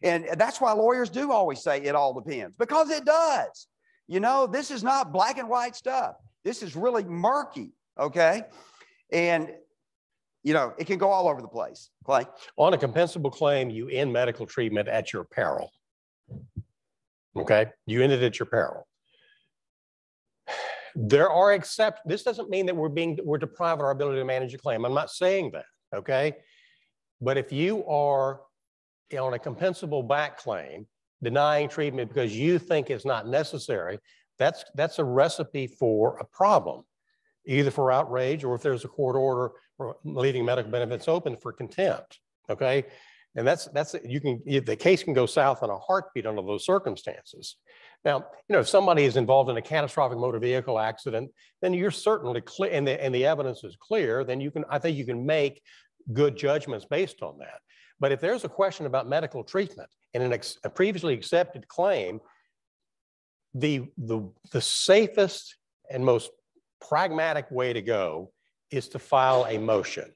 And that's why lawyers do always say it all depends because it does. You know, this is not black and white stuff. This is really murky. Okay. And, you know, it can go all over the place. Clay? On a compensable claim, you end medical treatment at your peril. Okay, you ended at your peril. There are except, this doesn't mean that we're being, we're deprived of our ability to manage a claim. I'm not saying that, okay? But if you are on a compensable back claim, denying treatment because you think it's not necessary, that's, that's a recipe for a problem, either for outrage or if there's a court order leaving medical benefits open for contempt, okay? And that's, that's, you can, the case can go south in a heartbeat under those circumstances. Now, you know, if somebody is involved in a catastrophic motor vehicle accident, then you're certainly clear, and the, and the evidence is clear, then you can, I think you can make good judgments based on that. But if there's a question about medical treatment in an ex, a previously accepted claim, the, the, the safest and most pragmatic way to go is to file a motion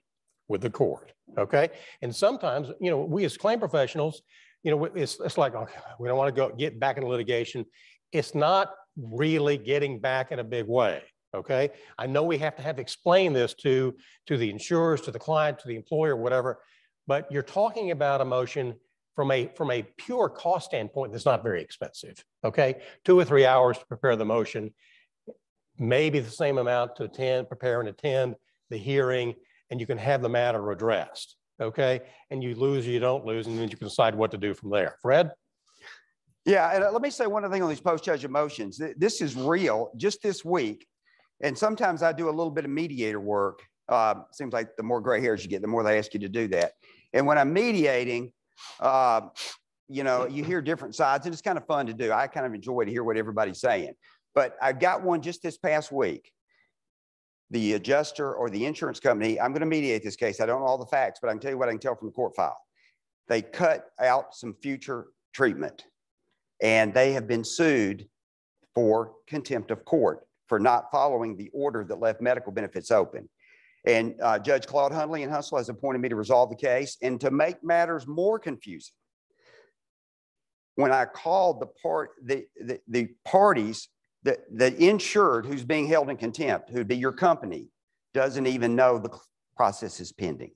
with the court, okay? And sometimes, you know, we as claim professionals, you know, it's, it's like, okay, we don't want to go get back into litigation. It's not really getting back in a big way, okay? I know we have to have to explain this to, to the insurers, to the client, to the employer, whatever, but you're talking about a motion from a, from a pure cost standpoint that's not very expensive, okay? Two or three hours to prepare the motion, maybe the same amount to attend, prepare and attend the hearing, and you can have the matter addressed, okay? And you lose, or you don't lose, and then you can decide what to do from there. Fred? Yeah, and uh, let me say one other thing on these post-judgment motions. This is real, just this week. And sometimes I do a little bit of mediator work. Uh, Seems like the more gray hairs you get, the more they ask you to do that. And when I'm mediating, uh, you know, you hear different sides and it's kind of fun to do. I kind of enjoy to hear what everybody's saying. But I got one just this past week. The adjuster or the insurance company, I'm going to mediate this case. I don't know all the facts, but I can tell you what I can tell from the court file. They cut out some future treatment and they have been sued for contempt of court for not following the order that left medical benefits open. And uh, Judge Claude Hundley and Huntsville has appointed me to resolve the case. And to make matters more confusing, when I called the part, the, the, the parties, the, the insured who's being held in contempt, who'd be your company, doesn't even know the process is pending.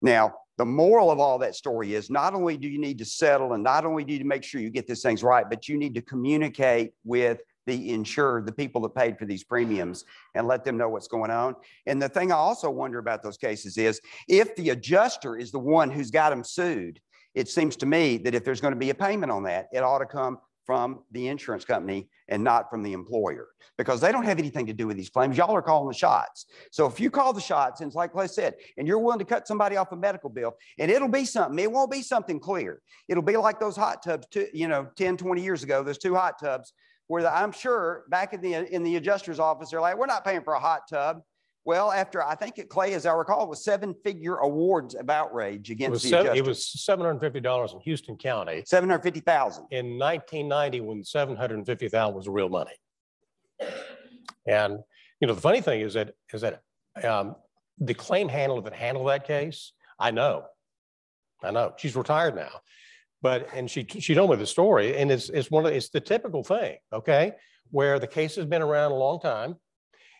Now, the moral of all that story is not only do you need to settle and not only do you make sure you get these things right, but you need to communicate with the insured, the people that paid for these premiums, and let them know what's going on. And the thing I also wonder about those cases is if the adjuster is the one who's got them sued, it seems to me that if there's going to be a payment on that, it ought to come from the insurance company and not from the employer because they don't have anything to do with these claims. Y'all are calling the shots. So if you call the shots, and it's like I said, and you're willing to cut somebody off a medical bill, and it'll be something, it won't be something clear. It'll be like those hot tubs, two, you know, 10, 20 years ago, those two hot tubs where the, I'm sure back in the, in the adjuster's office, they're like, we're not paying for a hot tub. Well, after I think at Clay, as I recall, was seven figure awards of outrage It against was, the seven- adjuster. it was $750 in Houston County 750,000. in 1990 when 750,000 was real money. And, you know, the funny thing is that, is that um, the claim handler that handled that case, I know. I know, she's retired now. But, and she, she told me the story and it's, it's one of, it's the typical thing, okay? Where the case has been around a long time.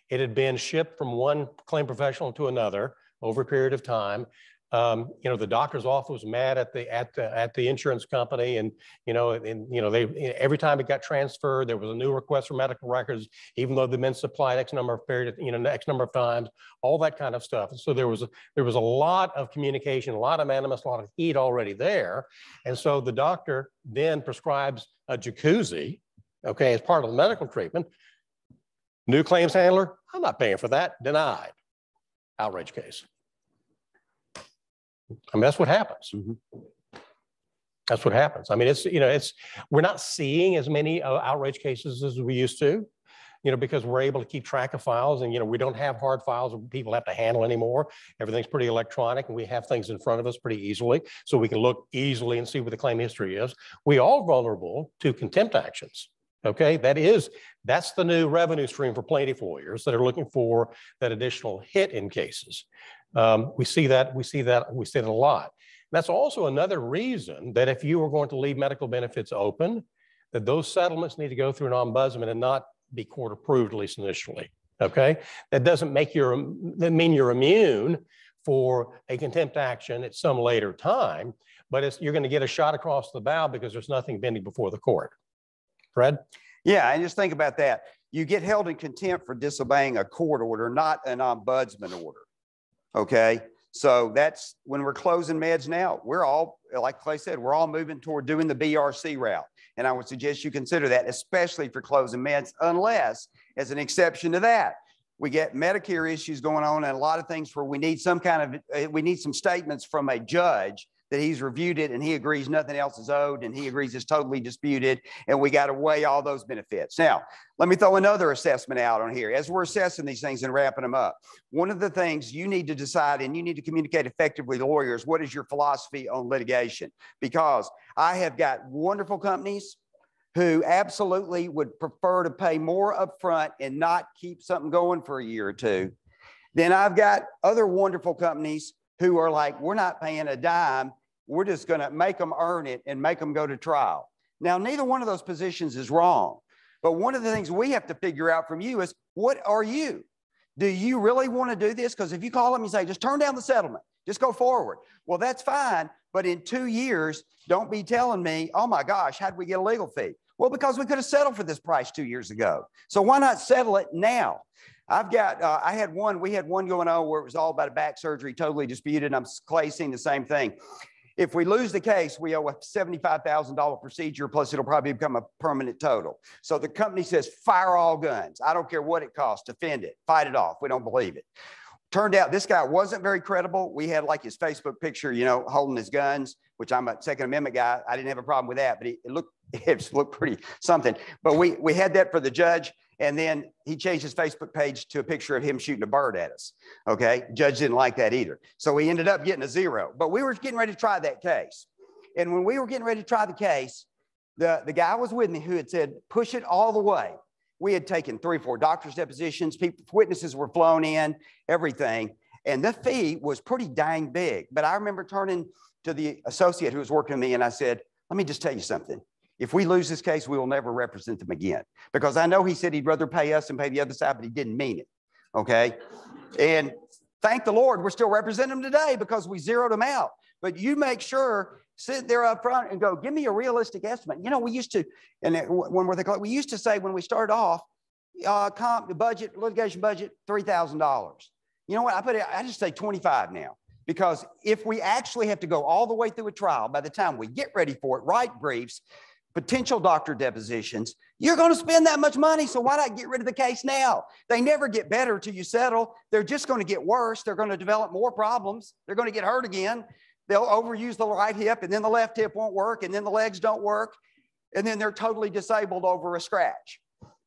It had been shipped from one claim professional to another over a period of time. Um, you know, the doctor's office was mad at the, at the, at the insurance company and, you know, and, you know, they, every time it got transferred, there was a new request for medical records, even though they've been supplied X number of period, you know, X number of times, all that kind of stuff. And so there was, a there was a lot of communication, a lot of animus, a lot of heat already there. And so the doctor then prescribes a jacuzzi, okay, as part of the medical treatment. New claims handler, I'm not paying for that, denied. Outrage case. I mean, that's what happens. Mhm. That's what happens. I mean, it's, you know, it's, we're not seeing as many uh, outrage cases as we used to, you know, because we're able to keep track of files and, you know, we don't have hard files that people have to handle anymore. Everything's pretty electronic and we have things in front of us pretty easily. So we can look easily and see what the claim history is. We are vulnerable to contempt actions. Okay, that is, that's the new revenue stream for plaintiff lawyers that are looking for that additional hit in cases. Um, we see that, we see that, we see that a lot. That's also another reason that if you are going to leave medical benefits open, that those settlements need to go through an ombudsman and not be court approved, at least initially. Okay, that doesn't make you, that mean you're immune for a contempt action at some later time, but you're going to get a shot across the bow because there's nothing pending before the court. Fred? Yeah, and just think about that. you get held in contempt for disobeying a court order, not an ombudsman order. Okay, so that's when we're closing meds now. We're all, like Clay said, we're all moving toward doing the BRC route. And I would suggest you consider that, especially for closing meds, unless as an exception to that, we get Medicare issues going on and a lot of things where we need some kind of, uh, we need some statements from a judge that he's reviewed it and he agrees nothing else is owed and he agrees it's totally disputed and we got to weigh all those benefits. Now, let me throw another assessment out on here. As we're assessing these things and wrapping them up, one of the things you need to decide and you need to communicate effectively to lawyers, what is your philosophy on litigation? Because I have got wonderful companies who absolutely would prefer to pay more upfront and not keep something going for a year or two. Then I've got other wonderful companies who are like, we're not paying a dime we're just going to make them earn it and make them go to trial. Now, neither one of those positions is wrong. But one of the things we have to figure out from you is what are you? Do you really want to do this? Because if you call them and say, just turn down the settlement, just go forward. Well, that's fine. But in two years, don't be telling me, oh my gosh, how'd we get a legal fee? Well, because we could have settled for this price two years ago. So why not settle it now? I've got, uh, I had one, we had one going on where it was all about a back surgery, totally disputed. And I'm Clay seeing the same thing. If we lose the case, we owe a $75,000 procedure, plus it'll probably become a permanent total. So the company says, fire all guns. I don't care what it costs, defend it, fight it off. We don't believe it. Turned out this guy wasn't very credible. We had like his Facebook picture, you know, holding his guns, which I'm a Second Amendment guy. I didn't have a problem with that, but it looked, it looked pretty something. But we, we had that for the judge. And then he changed his Facebook page to a picture of him shooting a bird at us. Okay. Judge didn't like that either. So we ended up getting a zero, but we were getting ready to try that case. And when we were getting ready to try the case, the, the guy was with me who had said, push it all the way. We had taken three four doctors' depositions, people, witnesses were flown in, everything. And the fee was pretty dang big. But I remember turning to the associate who was working with me and I said, let me just tell you something. If we lose this case, we will never represent them again. Because I know he said he'd rather pay us than pay the other side, but he didn't mean it. Okay. And thank the Lord, we're still representing them today because we zeroed them out. But you make sure, sit there up front and go, give me a realistic estimate. You know, we used to, and when we're we used to say when we started off, uh, comp, the budget, litigation budget, $3,000. You know what? I put it, I just say 25 now. Because if we actually have to go all the way through a trial, by the time we get ready for it, write briefs, potential doctor depositions, you're going to spend that much money. So why not get rid of the case now? They never get better till you settle. They're just going to get worse. They're going to develop more problems. They're going to get hurt again. They'll overuse the right hip and then the left hip won't work and then the legs don't work. And then they're totally disabled over a scratch,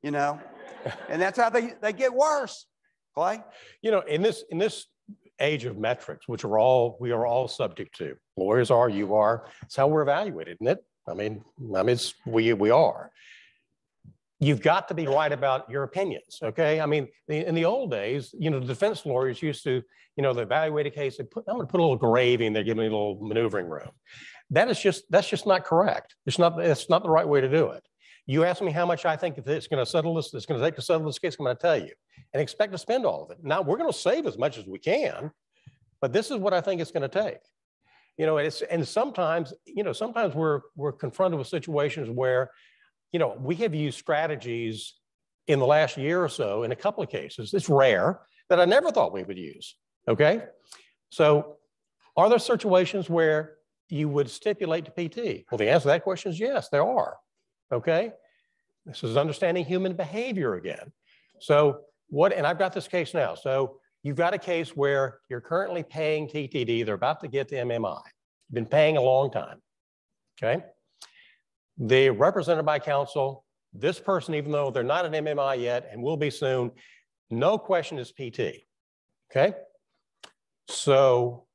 you know? and that's how they, they get worse. Clay? You know, in this, in this age of metrics, which are all, we are all subject to, lawyers are, you are, it's how we're evaluated, isn't it? I mean, I mean, we, we are. You've got to be right about your opinions, okay? I mean, in the old days, you know, the defense lawyers used to, you know, they evaluate a case, they put, I'm gonna put a little gravy in there, give me a little maneuvering room. That is just, that's just not correct. It's not, it's not the right way to do it. You ask me how much I think it's going to settle this, it's going to take to settle this case, I'm going to tell you and expect to spend all of it. Now we're going to save as much as we can, but this is what I think it's going to take. You know, it's and sometimes, you know, sometimes we're we're confronted with situations where, you know, we have used strategies in the last year or so in a couple of cases. It's rare that I never thought we would use. Okay. So are there situations where you would stipulate to PT? Well, the answer to that question is yes, there are. Okay. This is understanding human behavior again. So what, and I've got this case now. So You've got a case where you're currently paying TTD, they're about to get to MMI. You've been paying a long time, okay? They're represented by counsel. This person, even though they're not an MMI yet and will be soon, no question is PT, okay? So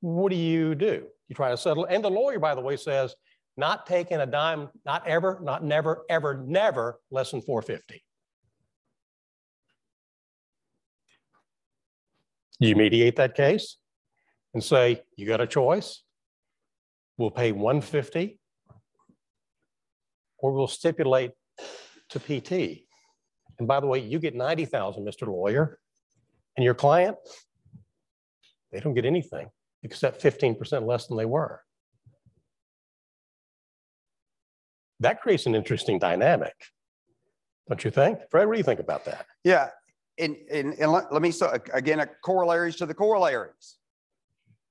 what do you do? You try to settle, and the lawyer, by the way, says, not taking a dime, not ever, not never, ever, never less than 450. You mediate that case and say, you got a choice. We'll pay 150 or we'll stipulate to PT. And by the way, you get 90,000, Mr. Lawyer, and your client, they don't get anything except 15% less than they were. That creates an interesting dynamic. Don't you think? Fred, what do you think about that? Yeah, and, and, and let, let me, so again, a corollaries to the corollaries.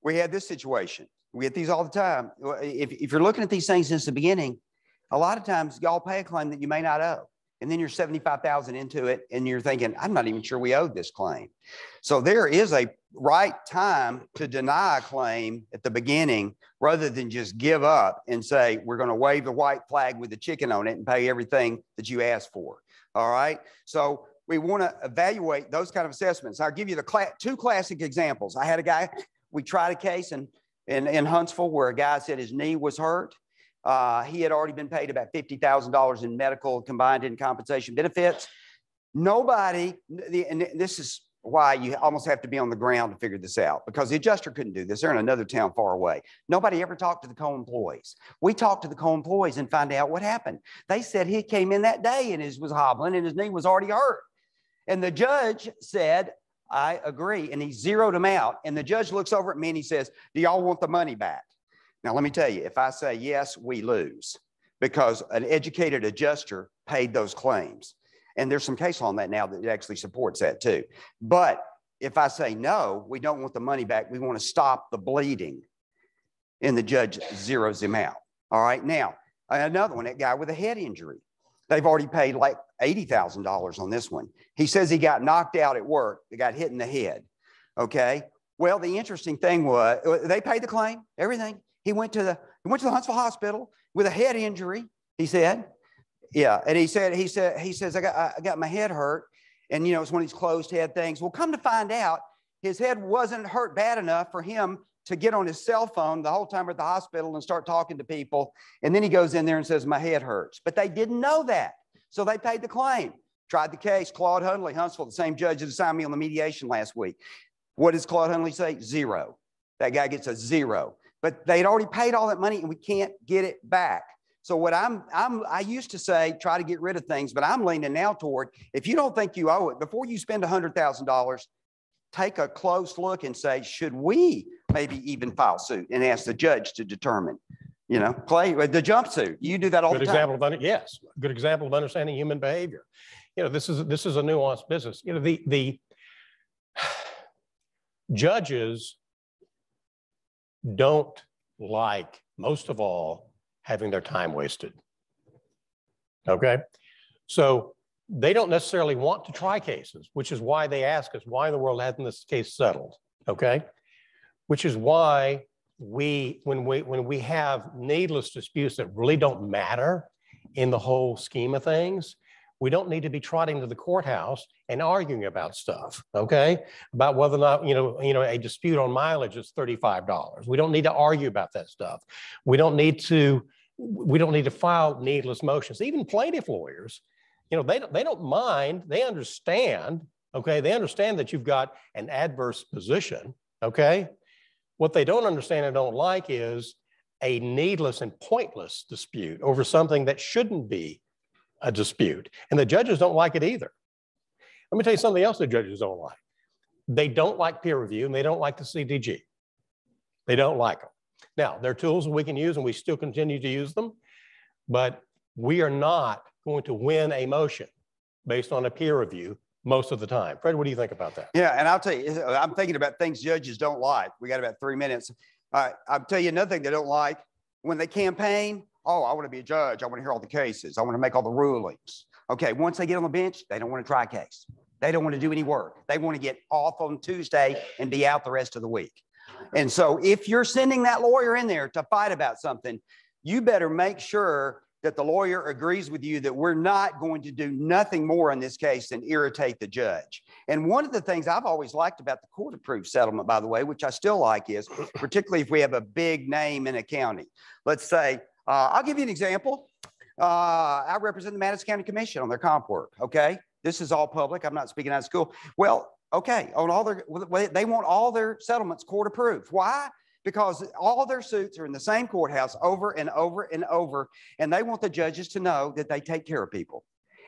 We had this situation. We get these all the time. If, if you're looking at these things since the beginning, a lot of times y'all pay a claim that you may not owe. And then you're 75,000 into it and you're thinking, I'm not even sure we owed this claim. So there is a right time to deny a claim at the beginning rather than just give up and say, we're going to wave the white flag with the chicken on it and pay everything that you asked for. All right. So we want to evaluate those kind of assessments. I'll give you the cl- two classic examples. I had a guy, we tried a case in, in, in Huntsville where a guy said his knee was hurt. Uh, he had already been paid about $50,000 in medical combined in compensation benefits. Nobody, the, and this is why you almost have to be on the ground to figure this out because the adjuster couldn't do this. They're in another town far away. Nobody ever talked to the co-employees. We talked to the co-employees and find out what happened. They said he came in that day and his was hobbling and his knee was already hurt. And the judge said, I agree. And he zeroed him out. And the judge looks over at me and he says, Do y'all want the money back? Now, let me tell you, if I say yes, we lose because an educated adjuster paid those claims. And there's some case law on that now that actually supports that too. But if I say no, we don't want the money back, we want to stop the bleeding, and the judge zeroes him out. All right. Now, another one, that guy with a head injury. They've already paid like $80,000 on this one. He says he got knocked out at work, they got hit in the head. Okay. Well, the interesting thing was uh, they paid the claim, everything. He went to the he went to the Huntsville Hospital with a head injury. He said, "Yeah," and he said he said he says I got I got my head hurt, and you know it's one of these closed head things. Well, come to find out, his head wasn't hurt bad enough for him to get on his cell phone the whole time at the hospital and start talking to people. And then he goes in there and says, My head hurts. But they didn't know that. So they paid the claim. Tried the case. Claude Hundley, Huntsville, the same judge that assigned me on the mediation last week. What does Claude Hundley say? Zero. That guy gets a zero but they'd already paid all that money and we can't get it back. So what I'm, I'm, I used to say, try to get rid of things, but I'm leaning now toward, if you don't think you owe it, before you spend $100,000, take a close look and say, should we maybe even file suit and ask the judge to determine, you know, play uh, the jumpsuit. You do that all good the time. Example of, yes, good example of understanding human behavior. You know, this is, this is a nuanced business. You know, the, the judges don't like, most of all, having their time wasted. Okay? So they don't necessarily want to try cases, which is why they ask us, why in the world hasn't this case settled? Okay? Which is why we, when we, when we have needless disputes that really don't matter in the whole scheme of things, we don't need to be trotting to the courthouse and arguing about stuff, okay? About whether or not, you know, you know, a dispute on mileage is $35. We don't need to argue about that stuff. We don't need to, we don't need to file needless motions. Even plaintiff lawyers, you know, they, they don't mind, they understand, okay? They understand that you've got an adverse position, okay? What they don't understand and don't like is a needless and pointless dispute over something that shouldn't be a dispute. And the judges don't like it either. Let me tell you something else the judges don't like. They don't like peer review and they don't like the CDG. They don't like them. Now, they're tools that we can use and we still continue to use them, but we are not going to win a motion based on a peer review most of the time. Fred, what do you think about that? Yeah, and I'll tell you, I'm thinking about things judges don't like. We got about three minutes. Uh, I'll tell you another thing they don't like. When they campaign, oh, I want to be a judge. I want to hear all the cases. I want to make all the rulings. Okay, once they get on the bench, they don't want to try a case. They don't want to do any work. They want to get off on Tuesday and be out the rest of the week. And so if you're sending that lawyer in there to fight about something, you better make sure that the lawyer agrees with you that we're not going to do nothing more in this case than irritate the judge. And one of the things I've always liked about the court approved settlement, by the way, which I still like, is particularly if we have a big name in a county. Let's say uh, I'll give you an example. Uh, I represent the Madison County Commission on their comp work. Okay, this is all public. I'm not speaking out of school. Well, okay, on all their, they want all their settlements court approved. Why? Because all their suits are in the same courthouse over and over and over, and they want the judges to know that they take care of people.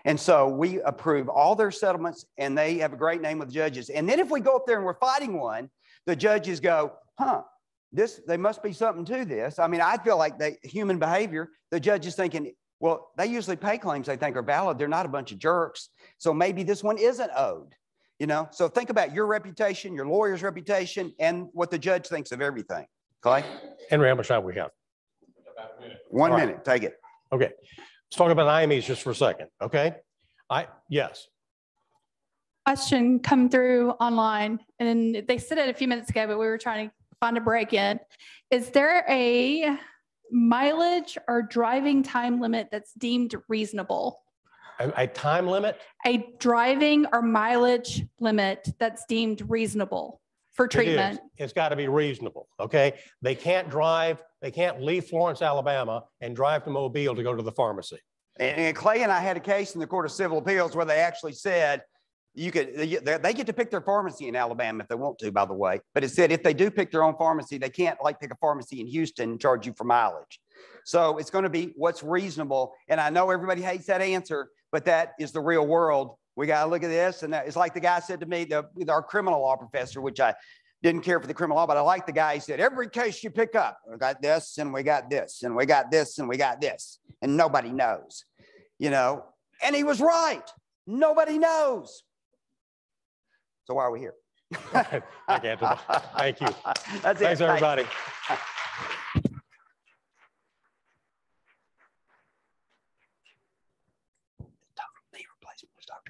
And so we approve all their settlements, and they have a great name with judges. And then if we go up there and we're fighting one, the judges go, huh, this, there must be something to this. I mean, I feel like the human behavior, the judge is thinking, Well, they usually pay claims they think are valid. They're not a bunch of jerks. So maybe this one isn't owed. You know, so think about your reputation, your lawyer's reputation, and what the judge thinks of everything. Clay, Henry, how much time we have? one All right. minute, take it. Okay, let's talk about IMEs just for a second, okay? I, yes, question come through online and they said it a few minutes ago, but we were trying to find a break in. Is there a mileage or driving time limit that's deemed reasonable? A, a time limit? A driving or mileage limit that's deemed reasonable for It is. treatment? It's got to be reasonable, okay? They can't drive, they can't leave Florence, Alabama and drive to Mobile to go to the pharmacy. And, and Clay and I had a case in the Court of Civil Appeals where they actually said you could, they, they get to pick their pharmacy in Alabama if they want to, by the way. But it said if they do pick their own pharmacy, they can't like pick a pharmacy in Houston and charge you for mileage. So it's going to be what's reasonable. And I know everybody hates that answer, but that is the real world. We got to look at this. And that, it's like the guy said to me, the, with our criminal law professor, which I didn't care for the criminal law, but I like the guy. He said, every case you pick up, we got this and we got this and we got this and we got this. And nobody knows, you know, and he was right. Nobody knows. So why are we here? I can't. Thank you. That's it. Thanks, everybody.